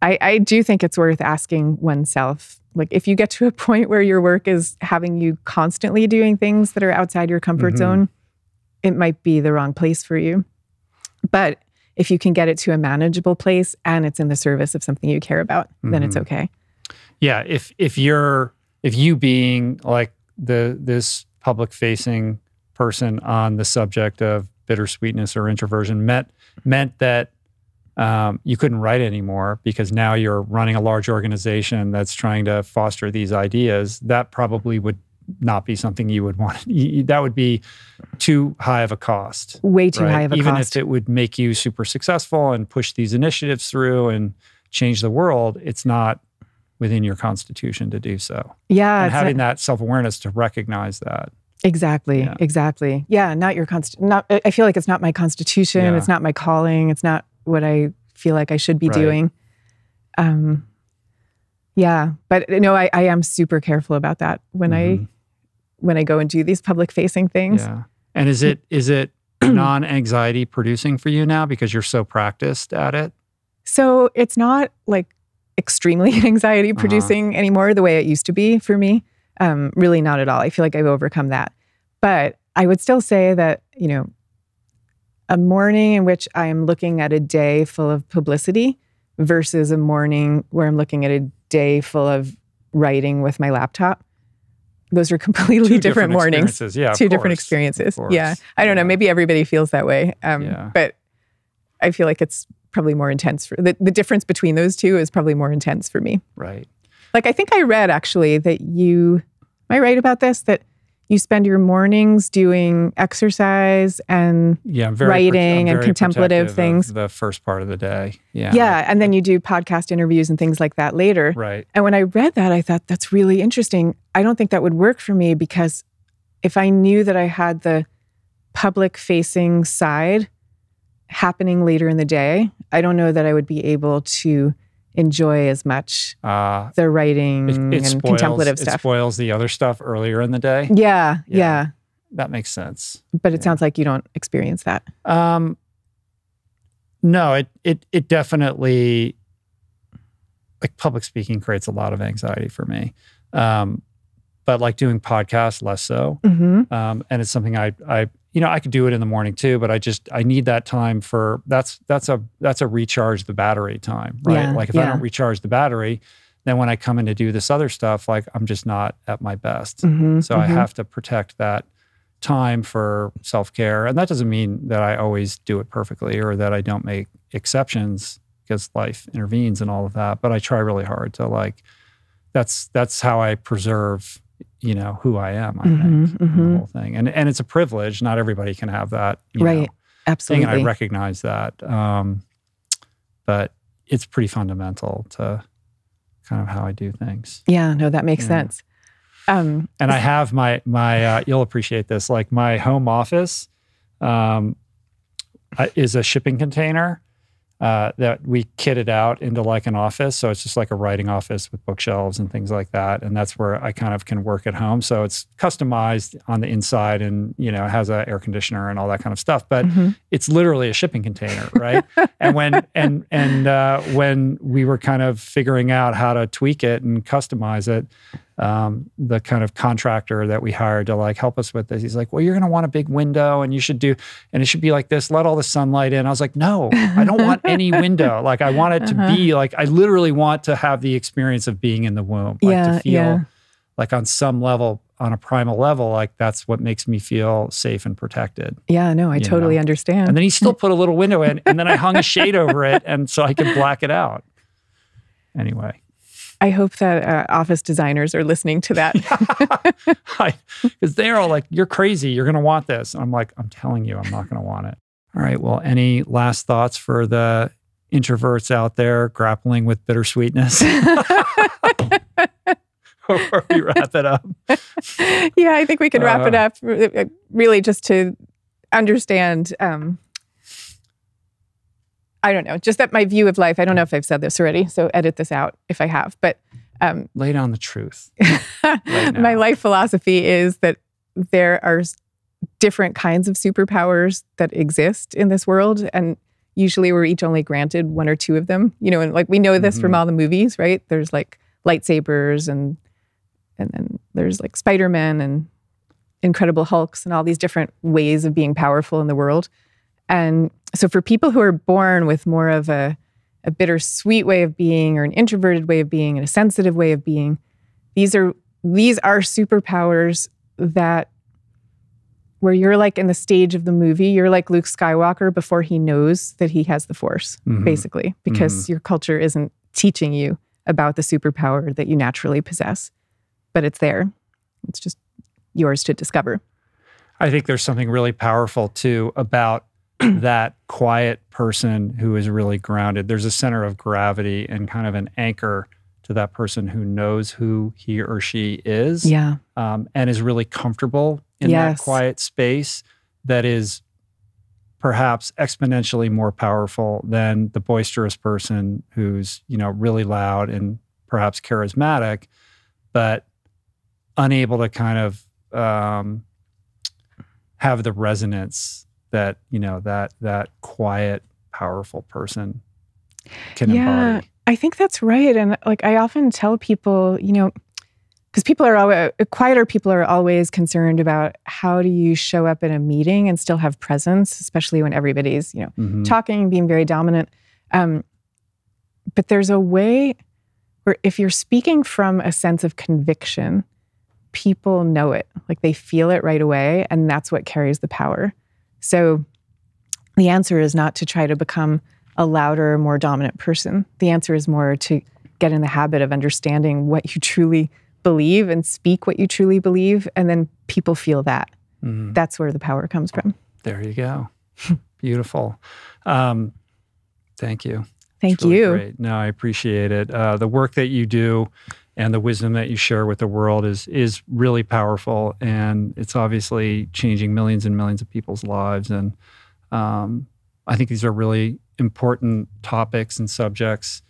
I, I do think it's worth asking oneself like if you get to a <laughs> point where your work is having you constantly doing things that are outside your comfort mm-hmm. zone, it might be the wrong place for you. But if you can get it to a manageable place and it's in the service of something you care about, mm-hmm. then it's mm-hmm. okay. Yeah, if if you're if you being like the this public facing person on the subject of bittersweetness or introversion meant meant that um, you couldn't write anymore because now you're running a large organization that's trying to foster these ideas. That probably would not be something you would want. <laughs> that would be too high of a cost. Way too right? high of a Even cost. Even if it would make you super successful and push these initiatives through and change the world, it's not within your constitution to do so. Yeah. And having a, that self awareness to recognize that. Exactly. Yeah. Exactly. Yeah. Not your const. Not. I feel like it's not my constitution. Yeah. It's not my calling. It's not what I feel like I should be right. doing. Um. Yeah, but no, I, I am super careful about that when mm-hmm. I when I go and do these public facing things. Yeah. And is it is it <clears throat> non anxiety producing for you now because you're so practiced at it? So it's not like extremely <laughs> anxiety uh-huh. producing uh-huh. anymore the way it used to be for me. Um, really not at all. I feel like I've overcome that. But I would still say that, you know, a morning in which I am looking at a day full of publicity versus a morning where I'm looking at a day full of writing with my laptop. Those are <laughs> completely different, different, mornings. Yeah, two course. different experiences. Yeah. I don't yeah. know. Maybe everybody feels that way. Um, yeah. But I feel like it's probably more intense. For, the, the difference between those two is probably more intense for me. Right. Like I think I read actually that you, am I right about this? That you spend your mornings doing exercise and yeah, writing and contemplative things. the first part of the day. Yeah. Yeah. And then you do podcast interviews and things like that later. Right. And when I read that, I thought that's really interesting. I don't think that would work for me because if I knew that I had the public facing side happening later in the day, I don't know that I would be able to enjoy as much uh, the writing it, it and spoils, contemplative stuff. It spoils the other stuff earlier in the day. Yeah, yeah. yeah. That makes sense. But it yeah. sounds like you don't experience that. Um, no, it it it definitely like public speaking creates a lot of anxiety for me. Um, but like doing podcasts, less so. Mm-hmm. Um, and it's something I I you know, I could do it in the morning too, but I just I need that time for that's that's a that's a recharge the battery time, right? Yeah, like if yeah. I don't recharge the battery, then when I come in to do this other stuff, like I'm just not at my best. Mm-hmm, so mm-hmm. I have to protect that time for self-care. And that doesn't mean that I always do it perfectly or that I don't make exceptions because life intervenes and all of that, but I try really hard to like that's that's how I preserve you know who I am. I mm-hmm, think mm-hmm. the whole thing, and and it's a privilege. Not everybody can have that, right? Know, Absolutely, and I recognize that. Um, but it's pretty fundamental to kind of how I do things. Yeah, no, that makes yeah. sense. Um, and I have my my uh, you'll appreciate this. Like my home office um, is a shipping container uh, that we kitted out into like an office. So it's just like a writing office with bookshelves and things like that. And that's where I kind of can work at home. So it's customized on the inside and, you know, has an air conditioner and all that kind of stuff. But mm-hmm. it's literally a shipping container, right? <laughs> and when and and uh, when we were kind of figuring out how to tweak it and customize it, um, the kind of contractor that we hired to like help us with this. He's like, well, you're going to want a big window and you should do, and it should be like this, let all the sunlight in. I was like, no, I don't want <laughs> any window. Like I want it to uh-huh. be like, I literally want to have the experience of being in the womb, like yeah, to feel yeah. like on some level, on a primal level, like that's what makes me feel safe and protected. Yeah, no, I totally know? understand. And then he still <laughs> put a little window in and then I hung a shade over it and so I could black it out. Anyway. I hope that uh, office designers are listening to that. <laughs> Because they're all like, you're crazy. You're going to want this. And I'm like, I'm telling you, I'm not going to want it. All right. Well, any last thoughts for the introverts out there grappling with bittersweetness? <laughs> <laughs> Before we wrap it up. yeah, I think we can wrap uh, it up uh, really just to understand um, I don't know, just that my view of life. I don't know if I've said this already, so edit this out if I have. But um, lay down the truth. <laughs> my life philosophy is that there are different kinds of superpowers that exist in this world, and usually we're each only granted one or two of them. You know, and like we know this mm-hmm. from all the movies, right? There's like lightsabers and and then there's like Spider-Man and Incredible Hulks and all these different ways of being powerful in the world. And so for people who are born with more of a, a bittersweet way of being or an introverted way of being and a sensitive way of being, these are these are superpowers that where you're like in the stage of the movie, you're like Luke Skywalker before he knows that he has the Force, mm-hmm. basically, because mm-hmm. your culture isn't teaching you about the superpower that you naturally possess, but it's there. It's just yours to discover. I think there's something really powerful too about <clears throat> that quiet person who is really grounded. There's a center of gravity and kind of an anchor to that person who knows who he or she is. Yeah. Um, and is really comfortable in yes. that quiet space that is perhaps exponentially more powerful than the boisterous person who's, you know, really loud and perhaps charismatic, but unable to kind of um, have the resonance that you know that that quiet powerful person can yeah, embody. I think that's right. And like I often tell people, you know, because people are always quieter people are always concerned about how do you show up in a meeting and still have presence, especially when everybody's, you know, mm-hmm. talking, being very dominant. Um, but there's a way where if you're speaking from a sense of conviction, people know it. Like they feel it right away, and that's what carries the power. So the answer is not to try to become a louder, more dominant person. The answer is more to get in the habit of understanding what you truly believe and speak what you truly believe. And then people feel that. Mm-hmm. That's where the power comes from. There you go. <laughs> Beautiful. Um, thank you. Thank really you. Great. No, I appreciate it. Uh, the work that you do and the wisdom that you share with the world is is really powerful, and it's obviously changing millions and millions of people's lives. And um, I think these are really important topics and subjects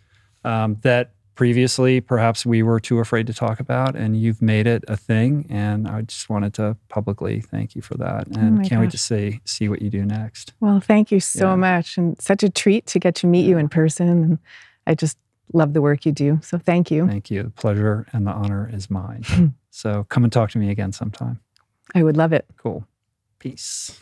um, that previously perhaps we were too afraid to talk about, and you've made it a thing. And I just wanted to publicly thank you for that, oh and oh can't gosh. wait to see see what you do next. Well, thank you so yeah. much, and such a treat to get to meet you in person. And I just love the work you do. So thank you. Thank you. The pleasure and the honor is mine. <laughs> so come and talk to me again sometime. I would love it. Cool. Peace.